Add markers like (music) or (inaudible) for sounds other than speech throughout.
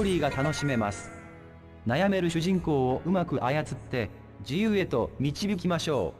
トーリーが楽しめます。悩める主人公をうまく操って自由へと導きましょう。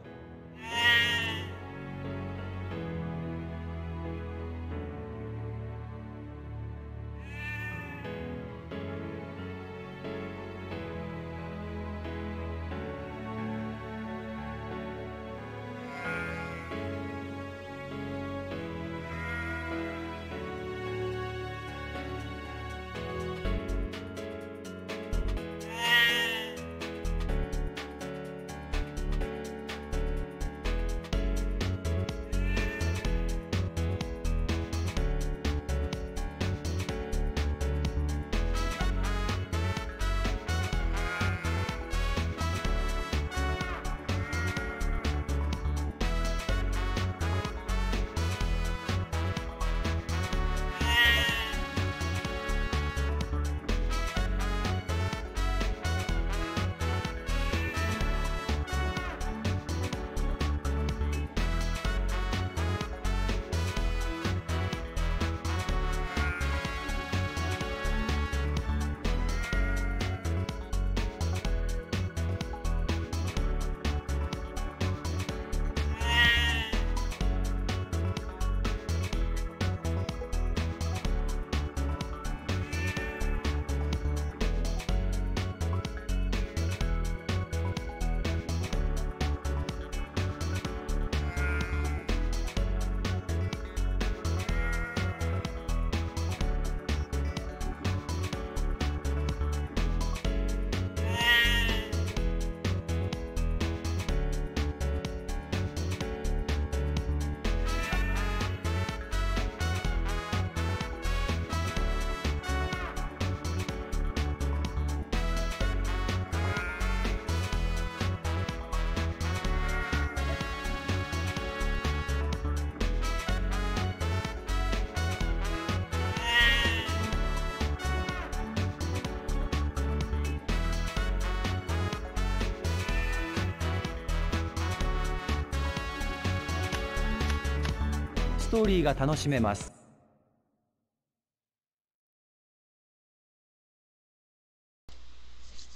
ストーリーが楽しめます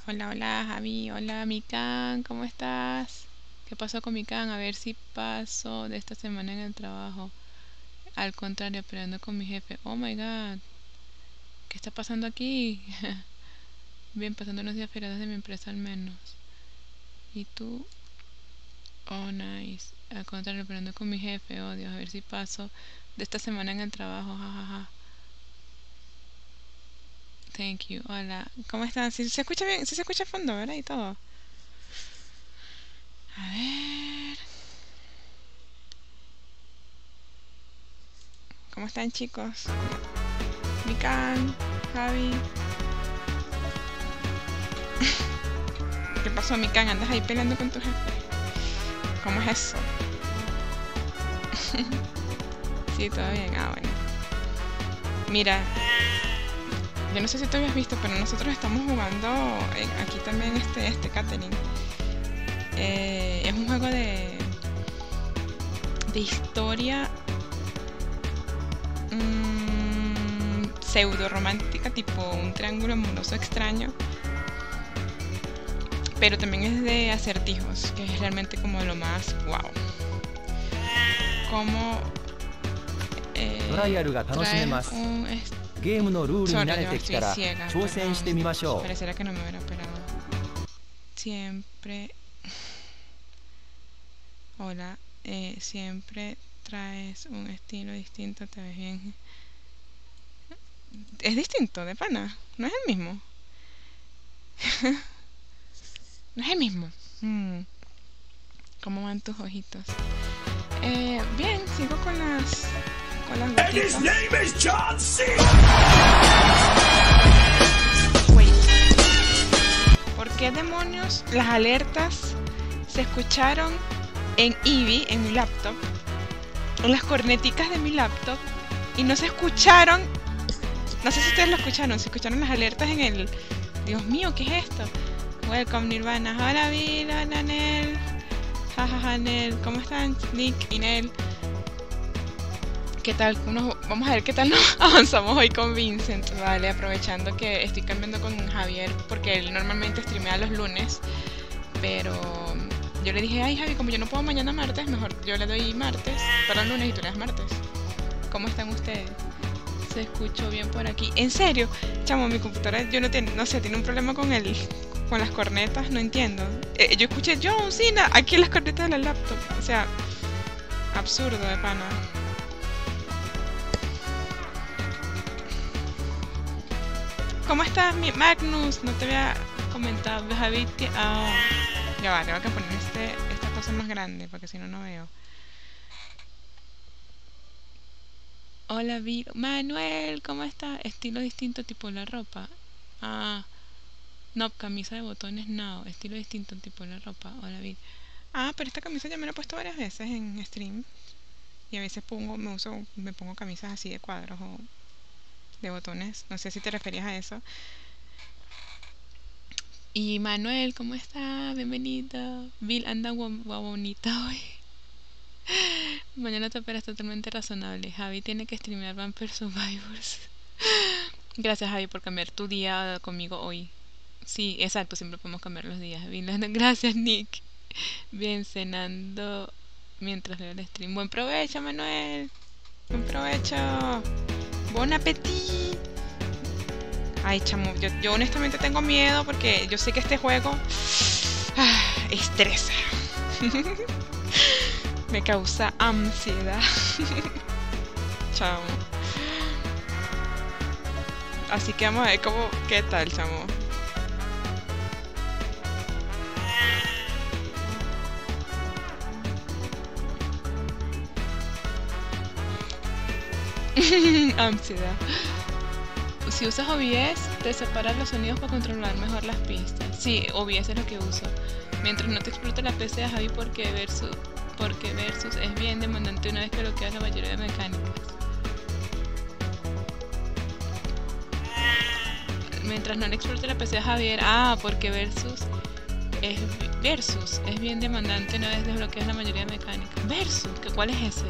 Hola, hola Javi, hola Mikan, ¿cómo estás? ¿Qué pasó con Mikan? A ver si paso de esta semana en el trabajo. Al contrario, peleando con mi jefe. Oh my god, ¿qué está pasando aquí? (laughs) Bien, pasando unos días feriados de mi empresa al menos. ¿Y tú? Oh, nice. Al contrario, peleando con mi jefe. Oh, Dios, a ver si paso de esta semana en el trabajo. Jajaja. Thank you. Hola. ¿Cómo están? ¿Sí se escucha bien? ¿Sí se escucha a fondo, verdad? Y todo. A ver. ¿Cómo están, chicos? Mikan, Javi. (laughs) ¿Qué pasó, Mikan? ¿Andas ahí peleando con tu jefe? ¿Cómo es eso? (laughs) sí, todo bien. Ah, bueno. Mira, yo no sé si tú habías visto, pero nosotros estamos jugando aquí también este, este catering. Eh, es un juego de, de historia mm, pseudo romántica, tipo un triángulo amoroso extraño. Pero también es de acertijos, que es realmente como lo más wow cómo eh, traer un Sorry, yo parecerá que no me hubiera operado. Siempre... Hola, eh, siempre traes un estilo distinto, te ves bien. Es distinto, de pana, no es el mismo. (laughs) no es el mismo. Mm. ¿Cómo van tus ojitos? Eh, bien, sigo con las. Con las gotitas. Wait. ¿Por qué demonios las alertas se escucharon en Eevee, en mi laptop, en las corneticas de mi laptop, y no se escucharon? No sé si ustedes lo escucharon, se escucharon las alertas en el. Dios mío, ¿qué es esto? Welcome Nirvana. Hola Bill, hola Nel. Jajaja Nel. ¿Cómo están? Nick y Nel. ¿Qué tal? Vamos a ver qué tal nos (laughs) avanzamos hoy con Vincent. Vale, aprovechando que estoy cambiando con Javier porque él normalmente streamea los lunes. Pero yo le dije, ay Javi, como yo no puedo mañana martes, mejor yo le doy martes para el lunes y tú le das martes. ¿Cómo están ustedes? Se escuchó bien por aquí. ¿En serio? Chamo, mi computadora, yo no, tiene, no sé, tiene un problema con el, con las cornetas, no entiendo. Eh, yo escuché John Cena aquí en las cornetas de la laptop. O sea, absurdo de pana. ¿Cómo estás, mi Magnus? No te había comentado, Javi. Ah, ya va, tengo que poner este, esta cosa más grande porque si no, no veo. Hola, Vi- Manuel, ¿cómo estás? Estilo distinto, tipo la ropa. Ah, no, camisa de botones, no. Estilo distinto, tipo la ropa. Hola, Vi. Ah, pero esta camisa ya me la he puesto varias veces en stream. Y a veces pongo, me uso, me pongo camisas así de cuadros o de botones. No sé si te referías a eso. Y Manuel, ¿cómo está? Bienvenido. Bill anda gua- gua- bonita hoy. (laughs) Mañana te operas totalmente razonable. Javi tiene que streamear Vampire Survivors. (laughs) Gracias, Javi, por cambiar tu día conmigo hoy. Sí, exacto, siempre podemos cambiar los días. (laughs) Gracias, Nick. Bien, cenando mientras veo el stream. Buen provecho, Manuel. Buen provecho. Bon appetit. Ay, chamo, yo, yo honestamente tengo miedo porque yo sé que este juego (sighs) ah, estresa. (laughs) Me causa ansiedad. (laughs) chamo. Así que vamos a ver cómo, qué tal, chamo. (laughs) ansiedad. Si usas OBS, te separas los sonidos para controlar mejor las pistas. Sí, OBS es lo que uso. Mientras no te explote la PC de Javi porque versus, porque versus es bien demandante una vez que bloqueas la mayoría de mecánicas. Mientras no le explote la PC a Javier, ah, porque versus es versus es bien demandante una vez desbloqueas la mayoría de mecánicas. Versus, ¿que cuál es ese?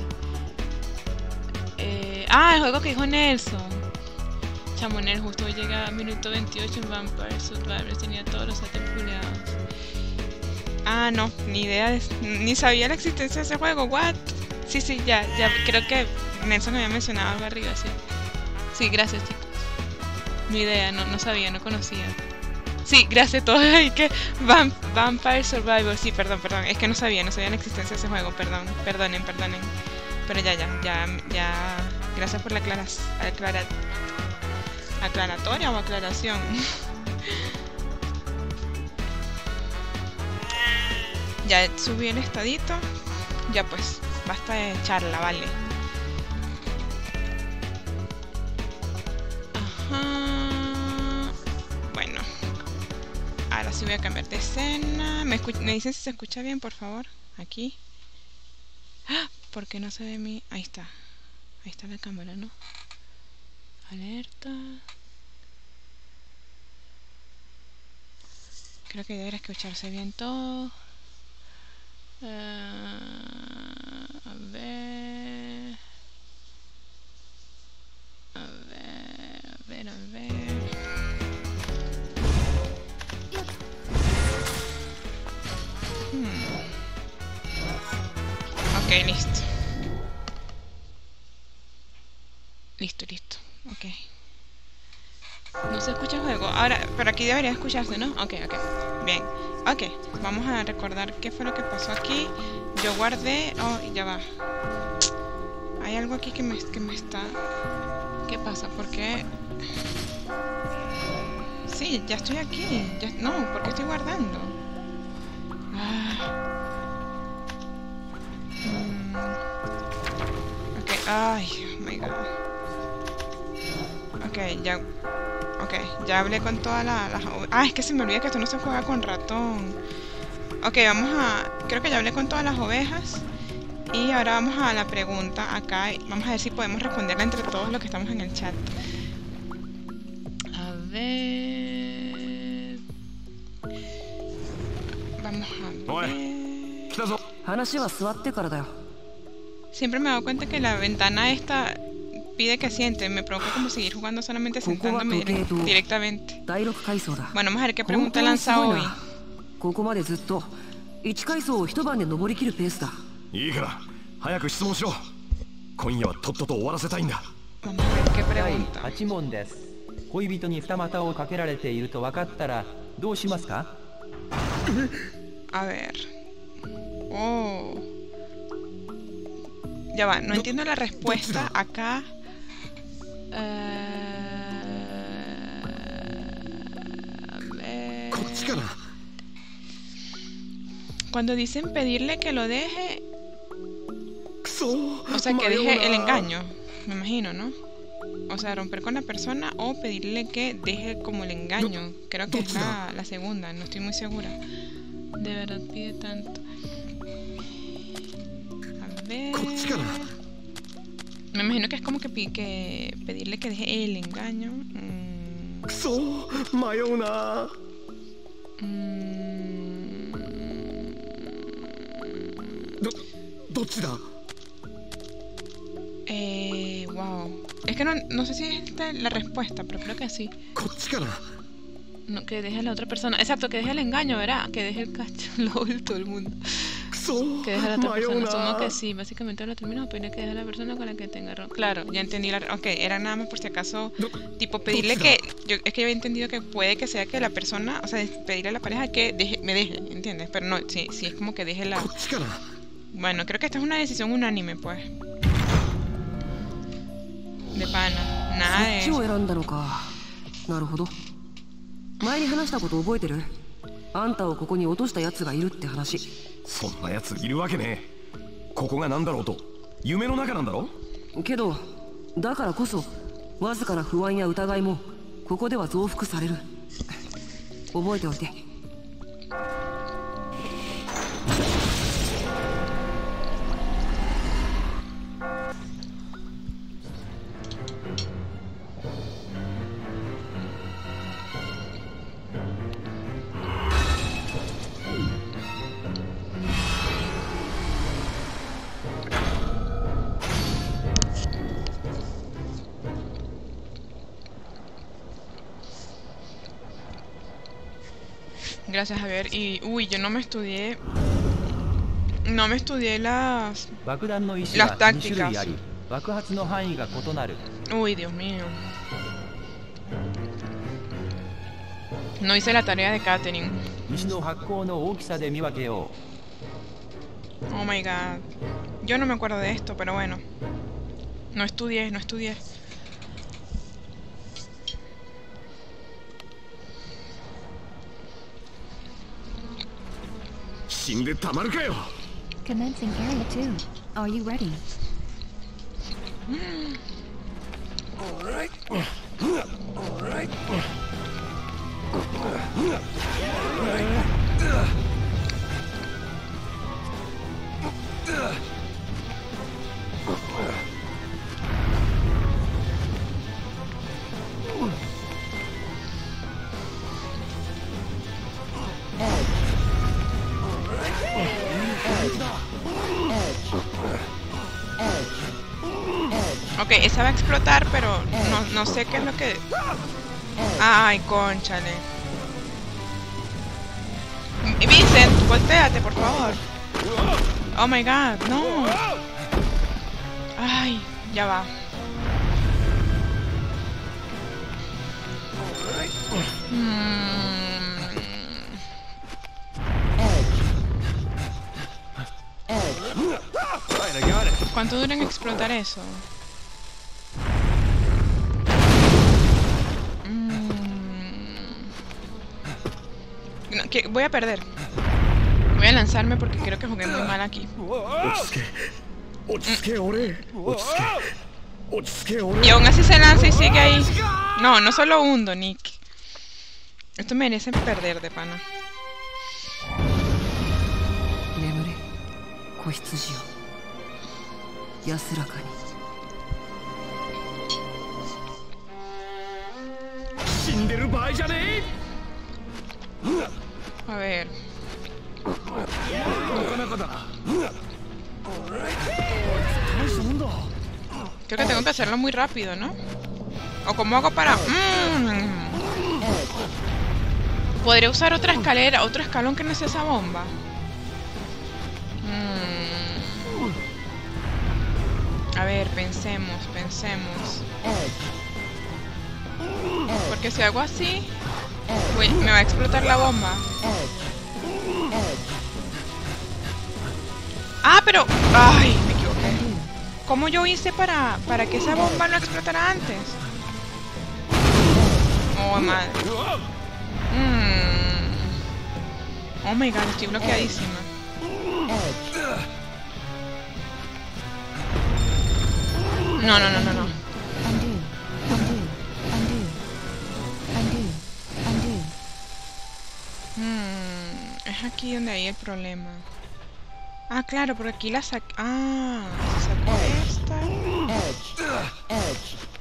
Eh, ah, el juego que dijo Nelson. Chamonel justo llega a minuto 28 en Vampire Survivors, tenía todos los settings fuleados. Ah, no, ni idea, de- ni sabía la existencia de ese juego, what? Sí, sí, ya, ya, creo que Nelson me había mencionado algo arriba, sí. Sí, gracias chicos. Ni idea, no, no sabía, no conocía. Sí, gracias a todos (laughs) ahí que Vam- Vampire Survivors, sí, perdón, perdón, es que no sabía, no sabía la existencia de ese juego, perdón, perdonen, perdonen. Pero ya, ya, ya, ya, gracias por la aclaras, aclara- aclaratoria o aclaración. (laughs) ya subí el estadito. Ya pues, basta de charla, vale. Ajá. Bueno. Ahora sí voy a cambiar de escena. ¿Me, dicen si se escucha bien, por favor? Aquí. ¡Ah! ¿Por qué no se ve mi...? Ahí está. Ahí está la cámara, ¿no? Alerta. Creo que debería escucharse bien todo. Eh, a ver. A ver, a ver, a ver. Hmm. Ok, listo. Listo, listo. Ok. No se escucha el juego. Ahora, pero aquí debería escucharse, ¿no? Ok, ok. Bien. Ok, vamos a recordar qué fue lo que pasó aquí. Yo guardé... Oh, ya va. Hay algo aquí que me, que me está... ¿Qué pasa? ¿Por qué...? Sí, ya estoy aquí. Ya... No, ¿por qué estoy guardando? Ah. Mm. Ok, ay, oh my god. Ok, ya... Ok, ya hablé con todas las... La... Ah, es que se me olvida que esto no se juega con ratón. Ok, vamos a... Creo que ya hablé con todas las ovejas. Y ahora vamos a la pregunta acá. Vamos a ver si podemos responderla entre todos los que estamos en el chat. A ver... Vamos a ver... Siempre me he dado cuenta que la ventana esta pide que siente. Me provoca como seguir jugando solamente sentándome direct- directamente. 第6階層だ Bueno, vamos a ver qué 本 pregunta 当に lanza すごい hoy. なここまでずっと1階層を一晩で登りきるペースだいいから早く質問しろ今夜はとっとと終わらせたいんだ Vamos a ver qué 第 pregunta. 8問です恋人に二股をかけられていると分かったらどうしますか A ver. Oh. Ya va, no entiendo la respuesta acá. Eh, cuando dicen pedirle que lo deje... O sea, que deje el engaño, me imagino, ¿no? O sea, romper con la persona o pedirle que deje como el engaño. Creo que es la, segunda, no estoy muy segura. De verdad pide tanto. A ver... Me imagino que es como que, que pedirle que deje el engaño. Mm. So, Mayona. Mm. Do, ¿Dónde eh, wow. Es que no, no sé si es esta la respuesta, pero creo que sí. No, que deje a la otra persona. Exacto, que deje el engaño, ¿verdad? Que deje el cacho, (laughs) LOL, todo el mundo. Que deja a la otra persona. Que sí, básicamente lo termino, opina que deja a la persona con la que tenga error. Claro, ya entendí la. Ok, era nada más por si acaso. Tipo, pedirle que. Yo, es que yo había entendido que puede que sea que la persona. O sea, pedirle a la pareja que deje, me deje, ¿entiendes? Pero no, sí, sí, es como que deje la. Bueno, creo que esta es una decisión unánime, pues. De pana. Nada de. Eso. あんたをここに落とした奴がいるって話。そんなやついるわけねえ。ここが何だろうと夢の中なんだろけどだからこそわずかな不安や疑いもここでは増幅される。覚えておいて Gracias, Javier. Y, uy, yo no me estudié... No me estudié las... Las tácticas. Uy, Dios mío. No hice la tarea de Katherine. Oh my god. Yo no me acuerdo de esto, pero bueno. No estudié, no estudié. 死んでたまるかよ Commencing Area 2. Are you ready? Ok, esa va a explotar, pero no, no sé qué es lo que... Ay, conchale. Vincent, volteate, por favor. Oh my god, no. Ay, ya va. Mm, it. ¿Cuánto dura en explotar eso? Mm. Voy a perder. Voy a lanzarme porque creo que jugué muy mal aquí. Y aún así se lanza y sigue ahí. No, no solo hundo, Nick. Esto merece perder de pana. A ver. Creo que tengo que hacerlo muy rápido, ¿no? ¿O cómo hago para...? Mm. ¿Podría usar otra escalera, otro escalón que no sea esa bomba? Mm. A ver, pensemos, pensemos. Porque si hago así, uy, me va a explotar la bomba. Ah, pero... Ay, me equivoqué. ¿Cómo yo hice para, para que esa bomba no explotara antes? Oh, madre. Mm. Oh my god, estoy bloqueadísima. No, no, no, no, no. Mm, es aquí donde hay el problema. Ah, claro, porque aquí la sac... Ah, se sacó esta.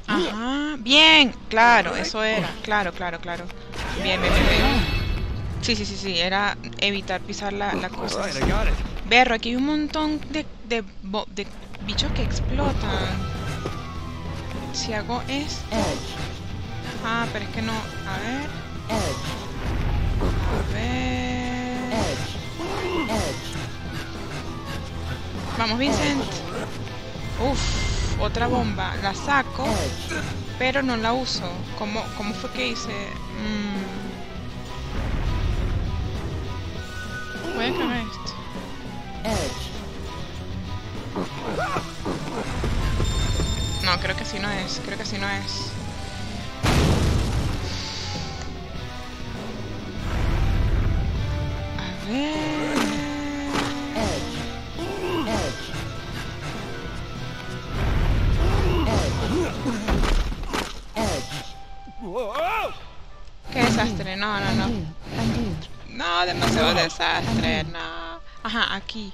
Ajá, bien, claro, eso era. Claro, claro, claro. Bien, bien, bien, bien. Sí, sí, sí, sí, era evitar pisar la, la cosa. Berro, aquí hay un montón de, de, de bichos que explotan. Si hago esto... Ah, pero es que no... A ver... A ver... Vamos, Vincent. Uf, otra bomba. La saco, pero no la uso. ¿Cómo, cómo fue que hice? Mm. Voy a cagar esto. No, creo que así no es. Creo que así no es. Qué desastre, no, no, no. No, demasiado desastre, no. Ajá, aquí.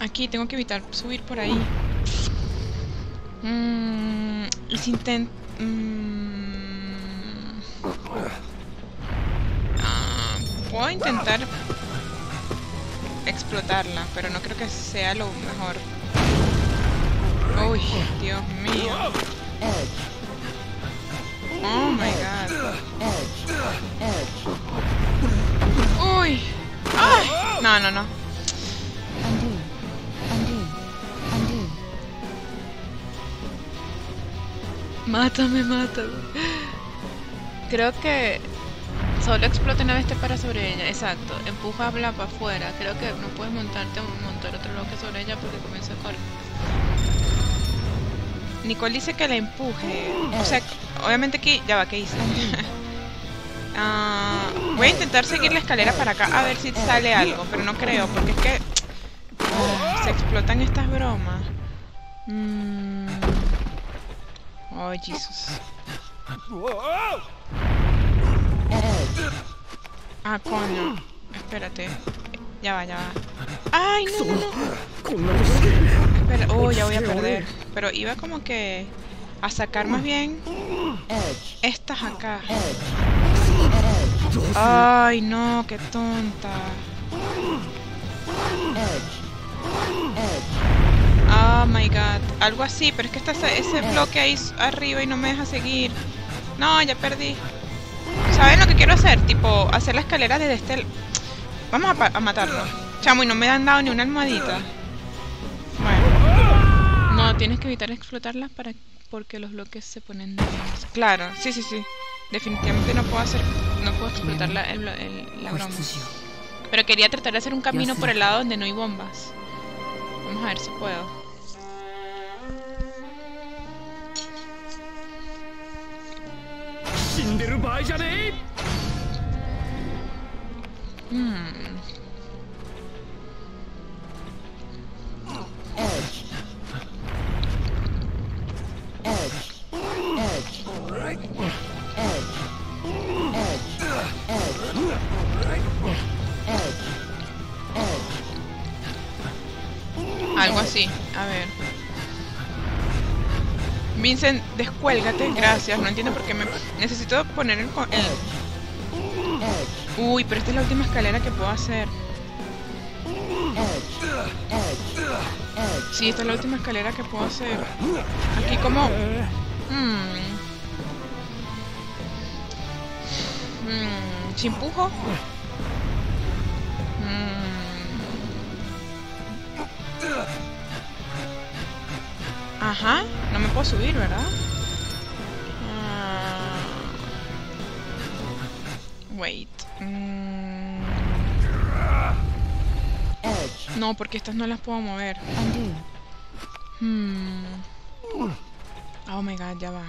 Aquí, tengo que evitar subir por ahí. Mm, y si intent... mm, puedo intentar explotarla, pero no creo que sea lo mejor. Uy, Dios mío. Oh my god. Uy. Ay. No, no, no. Mátame, mátame. Creo que solo explota una te para sobre ella. Exacto. Empuja a para afuera. Creo que no puedes montarte montar otro bloque sobre ella porque comienza a correr. Nicole dice que la empuje. O sea, obviamente que... Ya va, ¿qué hice? (laughs) Ah, voy a intentar seguir la escalera para acá a ver si sale algo, pero no creo, porque es que ah, se explotan estas bromas. Mm. Oh, Jesus. Ah, coño. Espérate. Ya va, ya va. ¡Ay, no, no. Oh, ya voy a perder. Pero iba como que a sacar más bien estas acá. ¡Ay, no! ¡Qué tonta! Oh my god. Algo así, pero es que está ese bloque ahí arriba y no me deja seguir. No, ya perdí. ¿Saben lo que quiero hacer? Tipo, hacer la escalera desde este... Vamos a, matarlo. Chamo, y no me han dado ni una almohadita. Bueno. No, tienes que evitar explotarlas para porque los bloques se ponen débiles. Claro, sí, sí, sí. Definitivamente no puedo hacer... No puedo explotar la, el blo- el- la 子 broma. 羊 Pero quería tratar de hacer un camino por el lado donde no hay bombas. Vamos a ver si puedo.「んでる場合じゃねえ!」うん Vincent, descuélgate, gracias. No entiendo por qué me... Necesito poner el... el... Uy, pero esta es la última escalera que puedo hacer. Sí, esta es la última escalera que puedo hacer. Aquí como... Mm. ¿Si empujo? Mm. Ajá, no me puedo subir, ¿verdad? Ah. Wait. Mm. No, porque estas no las puedo mover. Hmm. Oh my god, ya va.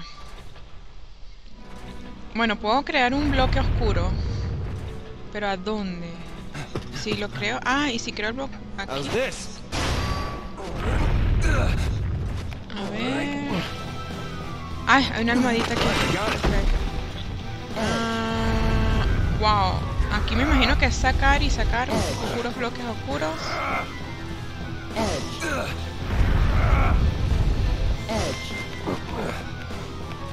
Bueno, puedo crear un bloque oscuro. Pero ¿a dónde? Si lo creo... Ah, y si creo el bloque aquí. A ver... Ay, hay una almohadita aquí. Ah, wow. Aquí me imagino que es sacar y sacar oscuros bloques oscuros.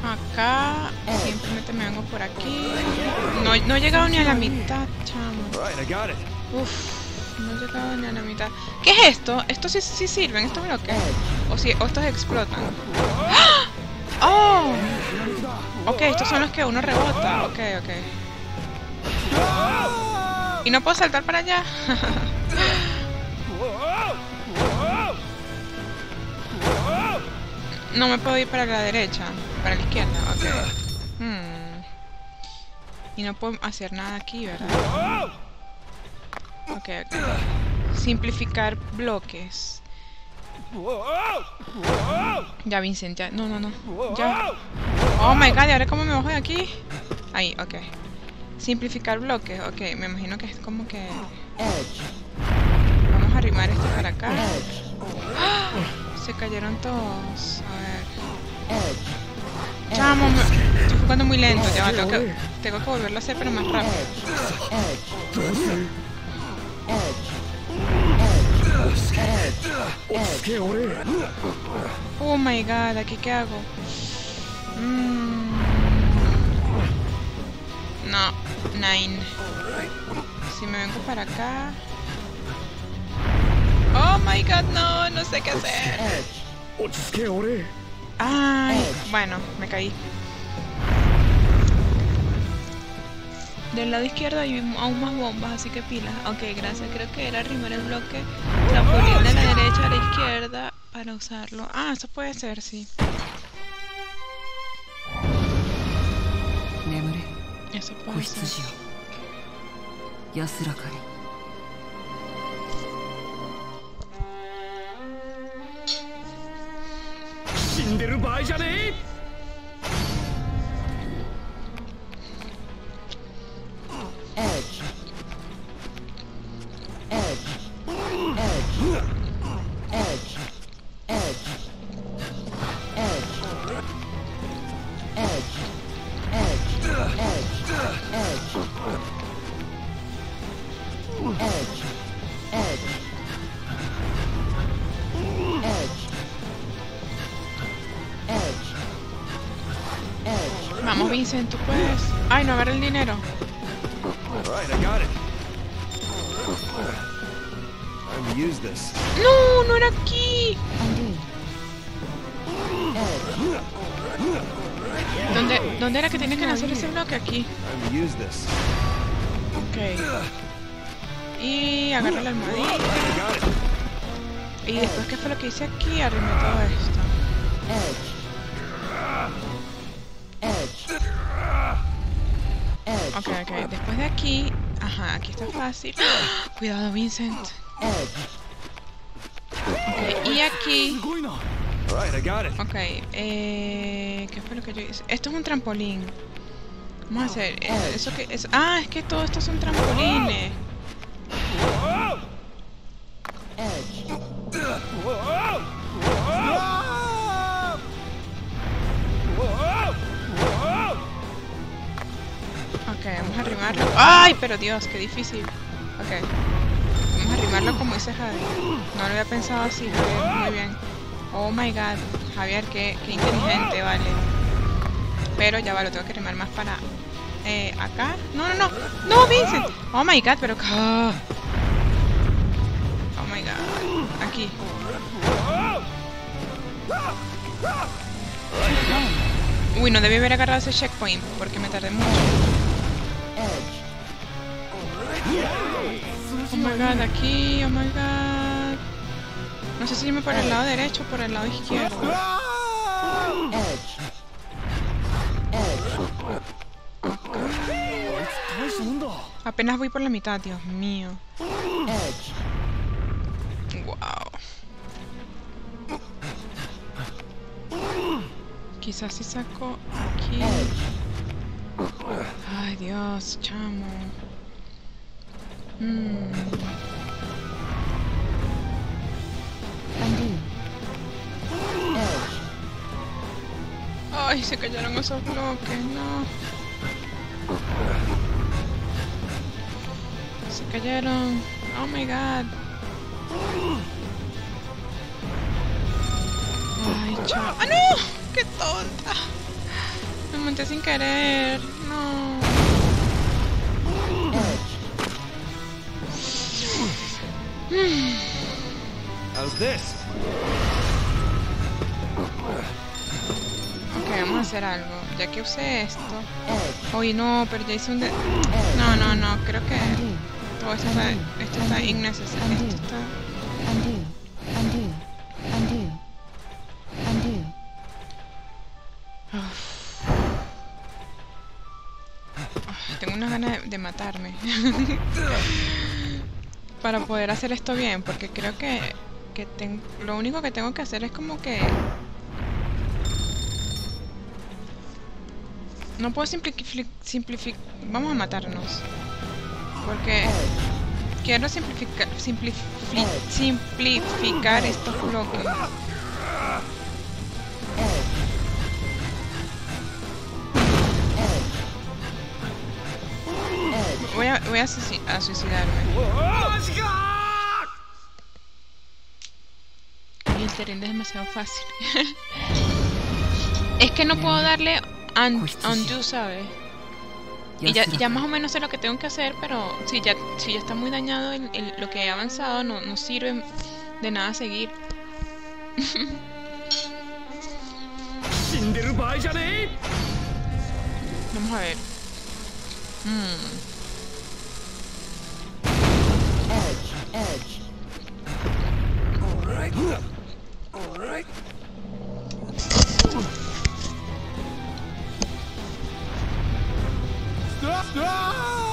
Acá simplemente me vengo por aquí. No, no he llegado ni a la mitad, chamo. Uf, no he llegado ni a la mitad. ¿Qué es esto? ¿Estos sí, sí sirven? ¿Estos bloques? ¿O, si, ¿O estos explotan? ¡Ah! ¡Oh! Ok, estos son los que uno rebota. Ok, ok. ¿Y no puedo saltar para allá? (laughs) no me puedo ir para la derecha. Para la izquierda, ok. Hmm. Y no puedo hacer nada aquí, ¿verdad? Ok, ok. Simplificar bloques. Ya, Vincent, ya. No, no, no. Ya. Oh my god, ¿y ahora cómo me bajo de aquí? Ahí, ok. Simplificar bloques. Ok, me imagino que es como que... Vamos a arrimar este para acá. ¡Ah! Se cayeron todos. A ver. Chamo, me... estoy jugando muy lento. Ya tengo que, tengo que volverlo a hacer, pero más rápido. Oh my god, ¿aquí qué hago? Mm. No, nine. Si me vengo para acá... Oh my god, no, no sé qué hacer. Ay, bueno, me caí. Del lado izquierdo hay aún más bombas, así que pilas. Ok, gracias. Creo que era arrimar el bloque trampolín de la derecha a la izquierda para usarlo. Ah, eso puede ser, sí. Eso puede ser. Edge. Edge. Edge. Edge. Edge. Edge. Edge. Edge. Edge. Edge. Edge. Edge. Vamos, Vincent, tú puedes. Ay, no agarra el dinero. No, no era aquí. ¿Dónde, ¿Dónde era que tenía que hacer ese bloque? Aquí. Ok. Y agarro la it. Y después, ¿qué fue lo que hice aquí? Arrimé todo esto. Ok, ok. Después de aquí... Ajá, aquí está fácil. (gasps) Cuidado, Vincent. Ok, y aquí... Ok, eh, ¿qué fue lo que yo hice? Esto es un trampolín. Vamos a hacer... eh, Eso que. Ah, es que todo esto son trampolines. ¡Ay, pero Dios, qué difícil! Ok. Vamos a arrimarlo como dice Javier. No lo había pensado así, Javier. Muy bien. Oh my god. Javier, qué, qué inteligente, vale. Pero ya va, lo tengo que arrimar más para... Eh, acá. No, no, no. No, Vincent. Oh my god, pero... ah. Oh my god. Aquí. Uy, no debí haber agarrado ese checkpoint porque me tardé mucho. Oh my god, aquí, oh my god. No sé si irme por el lado derecho o por el lado izquierdo. Apenas voy por la mitad, Dios mío. Wow. Quizás si saco aquí. Ay, Dios, chamo. Mm. Ay, se cayeron esos bloques, no. Se cayeron. Oh my god. Ay, chao. ¡Ah, no! ¡Qué tonta! Me monté sin querer. No. How's this? Ok, vamos a hacer algo. Ya que usé esto. Uy, no, pero ya hice un de... No, no, no. Creo que... todo esto está, esto está innecesario. Esto está... Undo. Undo. Undo. Undo. Tengo unas ganas de, de matarme. (laughs) Para poder hacer esto bien, porque creo que, que ten- lo único que tengo que hacer es como que... No puedo simplificar... Vamos a matarnos. Porque quiero simplificar, simplifi- simplificar estos bloques. Voy a, voy a, a suicidarme. Y el terreno es demasiado fácil. (laughs) es que no puedo darle un, undo, ¿sabes? Y ya, ya, más o menos sé lo que tengo que hacer, pero si ya, si ya está muy dañado lo que he avanzado, no, no sirve de nada seguir. (laughs) Vamos a ver. Mm. edge. All right. All right. Stop! Stop!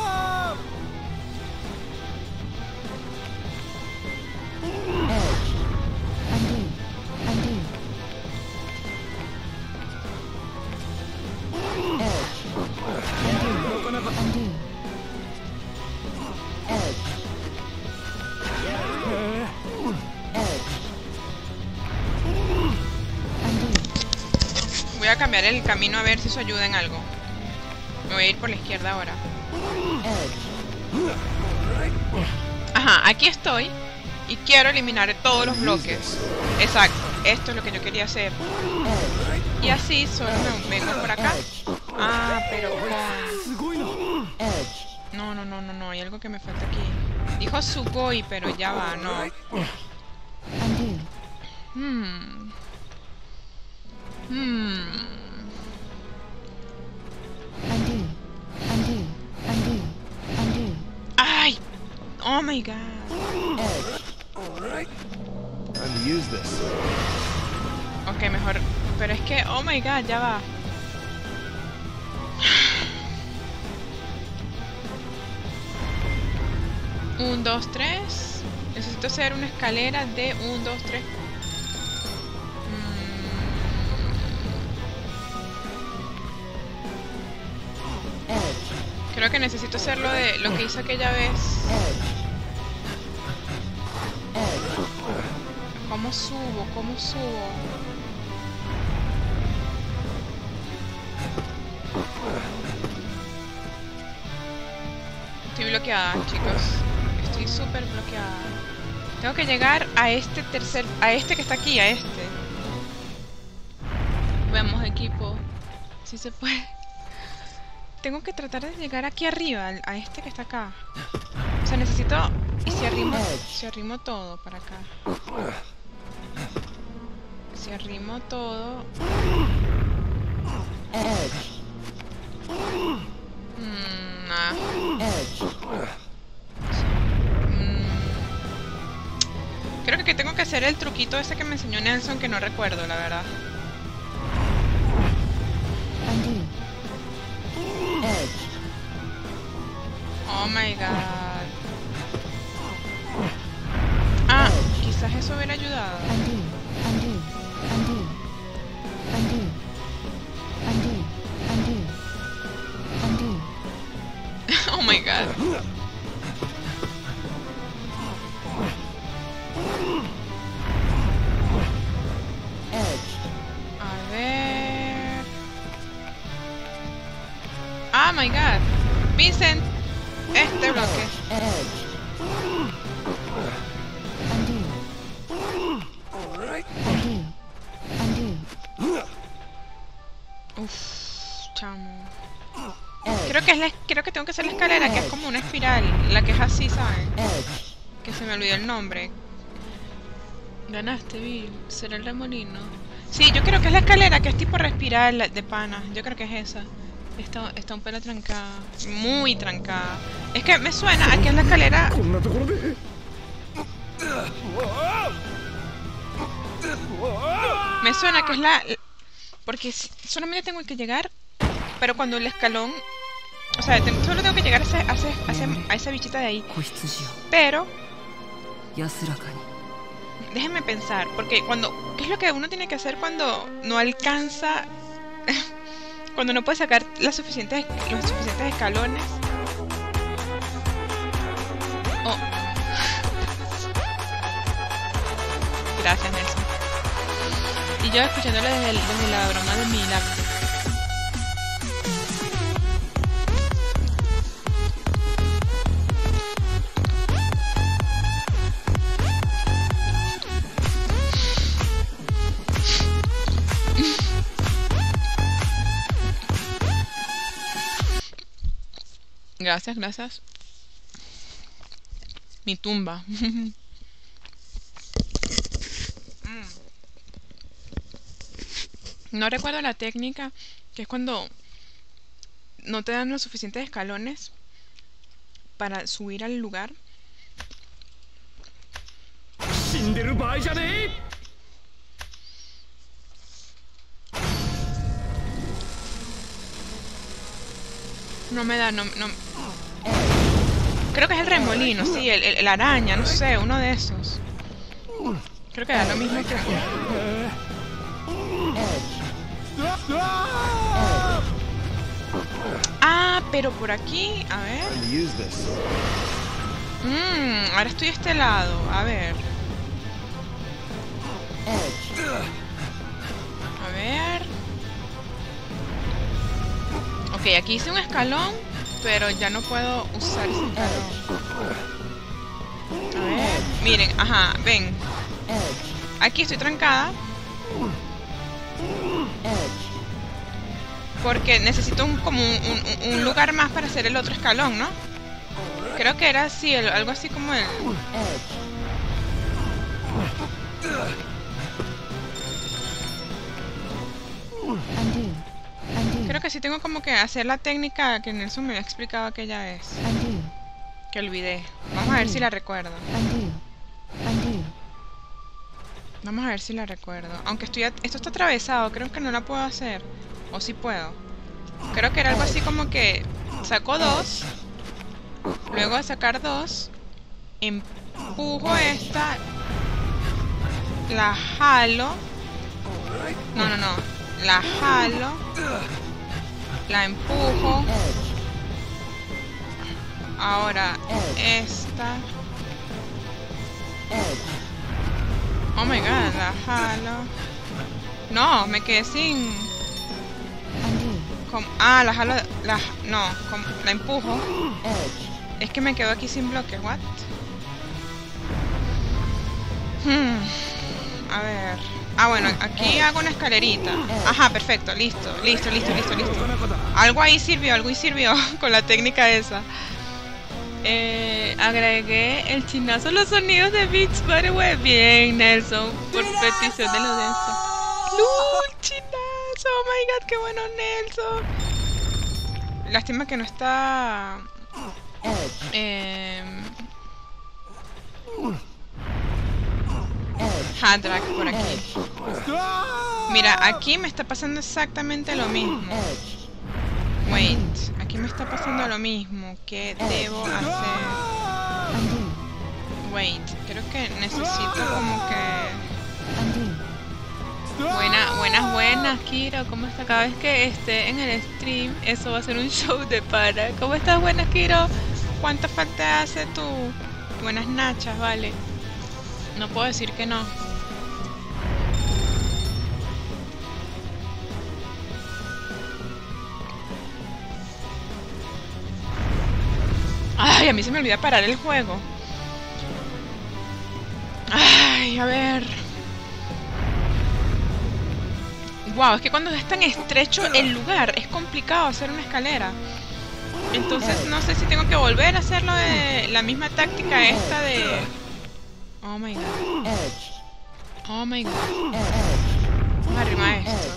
el camino a ver si eso ayuda en algo. Me voy a ir por la izquierda ahora. Ajá, aquí estoy. Y quiero eliminar todos los bloques. Exacto, esto es lo que yo quería hacer. Y así solo me vengo por acá. Ah, pero... No, no, no, no, no, hay algo que me falta aquí. Dijo Sugoi, pero ya va, no. Hmm. Hmm. Oh my god. Time to use this. Ok, mejor. Pero es que, oh my god, ya va. Un, dos, tres. Necesito hacer una escalera de un, dos, tres. Mm. Creo que necesito hacer lo de lo que hice aquella vez. ¿Cómo subo? ¿Cómo subo? Estoy bloqueada, chicos. Estoy súper bloqueada. Tengo que llegar a este tercer... A este que está aquí, a este. Vemos equipo. Si se puede. Tengo que tratar de llegar aquí arriba, a este que está acá. O sea, necesito ¿Y si arrimo, si arrimo todo para acá? Si arrimo todo... Mm, nah. Mm. Creo que tengo que hacer el truquito ese que me enseñó Nelson que no recuerdo, la verdad. Undo. Oh my god. Ah, quizás eso hubiera ayudado. Undo. Undo. Undo. Undo. Undo. Undo. Undo. (laughs) Oh my god. A ver. Oh my god. Vincent. Este bloque. Undo. Undo. Uf, chamo. Creo que es la, creo que tengo que hacer la escalera, que es como una espiral, la que es así, ¿saben? Que se me olvidó el nombre. Ganaste, Bill. ¿Será el remolino? Sí, yo creo que es la escalera, que es tipo respirar de pana. Yo creo que es esa. Está, está un pelo trancada. Muy trancada. Es que me suena a que es la escalera. Me suena que es la... Porque solamente tengo que llegar, pero cuando el escalón... O sea, solo tengo que llegar a, ese, a, esa bichita de ahí. Pero... Déjenme pensar, porque cuando... ¿Qué es lo que uno tiene que hacer cuando no alcanza... (laughs) cuando no puede sacar las suficientes, los suficientes escalones? Oh. (laughs) Gracias, y yo escuchándolo desde, el- desde la broma de mi laptop. Gracias, gracias. Mi tumba. (laughs) Mm. No recuerdo la técnica, que es cuando no te dan los suficientes escalones para subir al lugar. No me da, no, no. Creo que es el remolino, sí, el, el, araña, no sé, uno de esos. Creo que da lo mismo que... Eh. Ah, pero por aquí, a ver. Mmm, ahora estoy a este lado, a ver. A ver. Ok, aquí hice un escalón, pero ya no puedo usar ese. A ver, miren, ajá, ven. Aquí estoy trancada. Porque necesito un, como un, lugar más para hacer el otro escalón, ¿no? Creo que era así, el- algo así como el... Creo que sí tengo como que hacer la técnica que Nelson me había explicado aquella vez. Que olvidé. Vamos a ver si la recuerdo. Vamos a ver si la recuerdo. Aunque estoy at- esto está atravesado, creo que no la puedo hacer. O sí puedo. Creo que era algo así como que saco dos. Luego de sacar dos, empujo esta. La jalo. No, no, no. La jalo. La empujo. Ahora esta. Oh my god, la jalo. No, me quedé sin. Ah, la jalo. La, no, la empujo. Es que me quedo aquí sin bloque, what? Hmm, A ver. Ah, bueno, aquí hago una escalerita. Ajá, perfecto, listo, listo, listo, listo, listo. Algo ahí sirvió, algo ahí sirvió (laughs) con la técnica esa. Eh, agregué el chinazo los sonidos de Beats by. Bien, Nelson, por petición de la audiencia. ¡Lul, chinazo! ¡Oh my god, qué bueno, Nelson! Lástima que no está. Eh, Hadrack por aquí. Mira, aquí me está pasando exactamente lo mismo. Wait, aquí me está pasando lo mismo. ¿Qué debo hacer? Wait, creo que necesito como que... Undo. Buena, buenas, buenas, Kiro. ¿Cómo está? Cada vez que esté en el stream, eso va a ser un show de para. ¿Cómo estás, buenas, Kiro? ¿Cuánta falta hace tu buenas nachas, vale? No puedo decir que no. Ay, a mí se me olvida parar el juego. Ay, a ver. Wow, es que cuando es tan estrecho el lugar es complicado hacer una escalera. Entonces no sé si tengo que volver a hacerlo de la misma táctica esta de... Oh my god. Oh my god. Vamos a arrimar esto.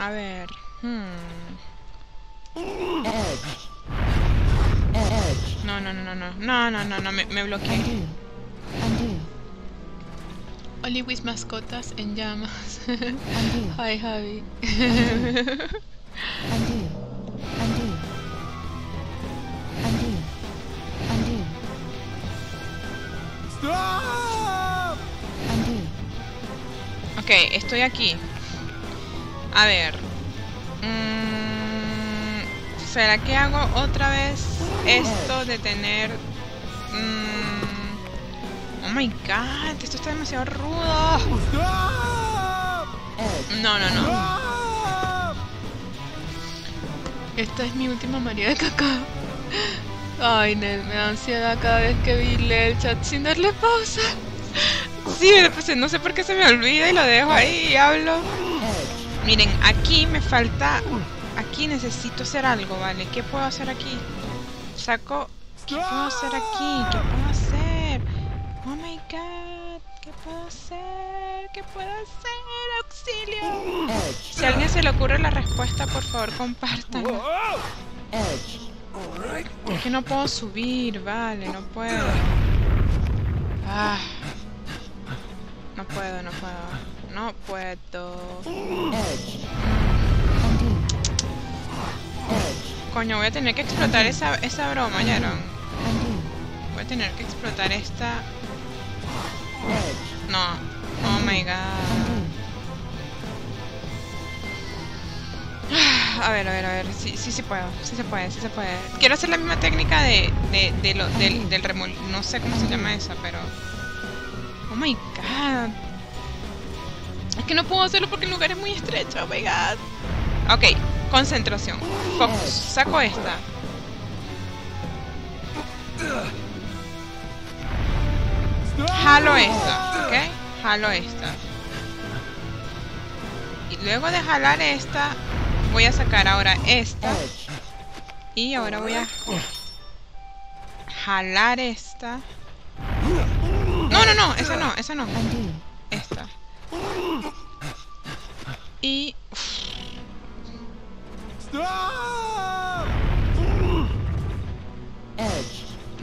A ver. Hmm. No, no, no, no, no. No, no, no, no, me, me bloqueé. Undo. Undo. Oli with mascotas en llamas. Hi, Javi. Undo. Undo. Undo. Undo. Undo. Ok, estoy aquí. A ver. Mm, ¿Será que hago otra vez esto de tener... mm, oh my god, esto está demasiado rudo. No, no, no. Esta es mi última María de cacao. Ay, Nel, me da ansiedad cada vez que vi el chat sin darle pausa. Sí, pues, no sé por qué se me olvida y lo dejo ahí y hablo. Miren, aquí me falta... Aquí necesito hacer algo, ¿vale? ¿Qué puedo hacer aquí? Saco... ¿Qué puedo hacer aquí? ¿Qué puedo hacer? God. ¿Qué puedo hacer? ¿Qué puedo hacer? ¡Auxilio! Si a alguien se le ocurre la respuesta, por favor, compártanla. Es que no puedo subir, vale, no puedo. Ah. No puedo, no puedo. No puedo. Coño, voy a tener que explotar esa, esa broma. Undo. Voy a tener que explotar esta... No. Oh my god. Undo. A ver, a ver, a ver. Sí, sí, sí puedo. Sí se puede, sí se puede. Quiero hacer la misma técnica de, de, de lo, del, del remol... No sé cómo se llama esa, pero... Oh my god. Es que no puedo hacerlo porque el lugar es muy estrecho. Oh my god. Ok, concentración. Focus. Saco esta. Jalo esta, ¿ok? Jalo esta. Y luego de jalar esta, voy a sacar ahora esta. Y ahora voy a jalar esta. No, no, no, esa no, esa no. Esta. Y...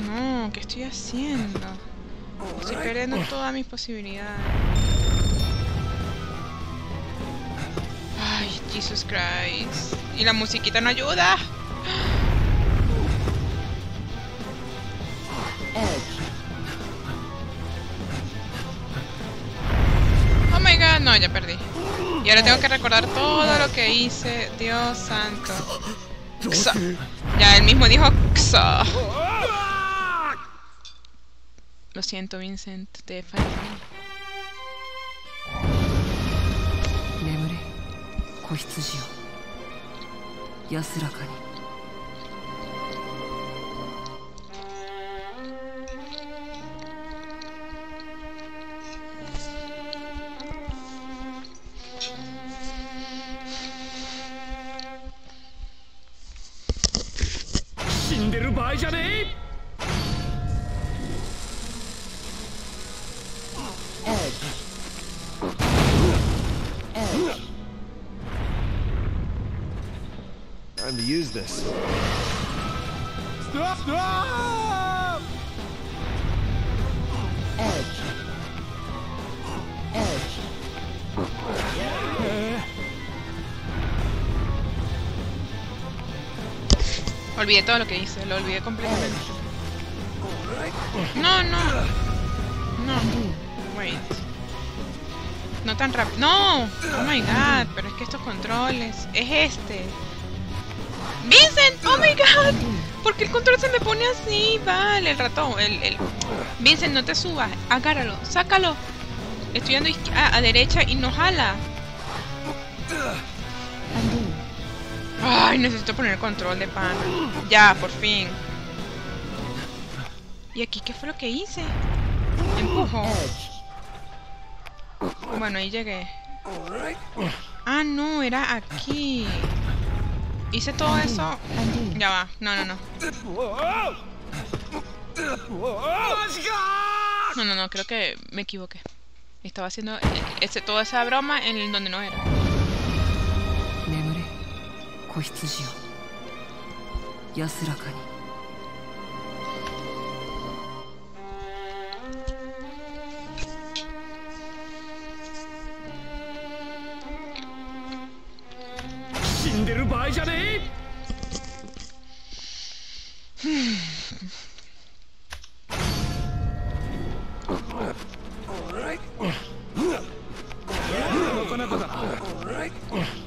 No, ¿qué estoy haciendo? Estoy perdiendo todas mis posibilidades. Ay, Jesus Christ. Y la musiquita no ayuda. Oh my god, no, ya perdí. Y ahora tengo que recordar todo lo que hice. Dios santo. Xo. Ya él mismo dijo Xo. Lo siento, Vincent, te he fallado. Nemure, Kohitsuji o. Yasuraka ni. 死んでる場合じゃねえ Time to use this. Olvidé todo lo que hice, lo olvidé completamente. No, no. No. Wait. No tan rápido. No. Oh my god, pero es que estos controles. Es este. Vincent, oh my god. Porque el control se me pone así, vale, el ratón, el, el... Vincent, no te subas, agárralo, sácalo. Estoy yendo a, a derecha y no jala. Ay, necesito poner control de pana. Ya, por fin. ¿Y aquí qué fue lo que hice? Empujo. Bueno, ahí llegué. Ah, no, era aquí. Hice todo eso. Undo. Ya va. No, no, no. No, no, no, creo que me equivoqué. Estaba haciendo eh, ese, toda esa broma en el donde no era. 眠れ子羊よ安らかに んでる場合じゃねえ！Undo.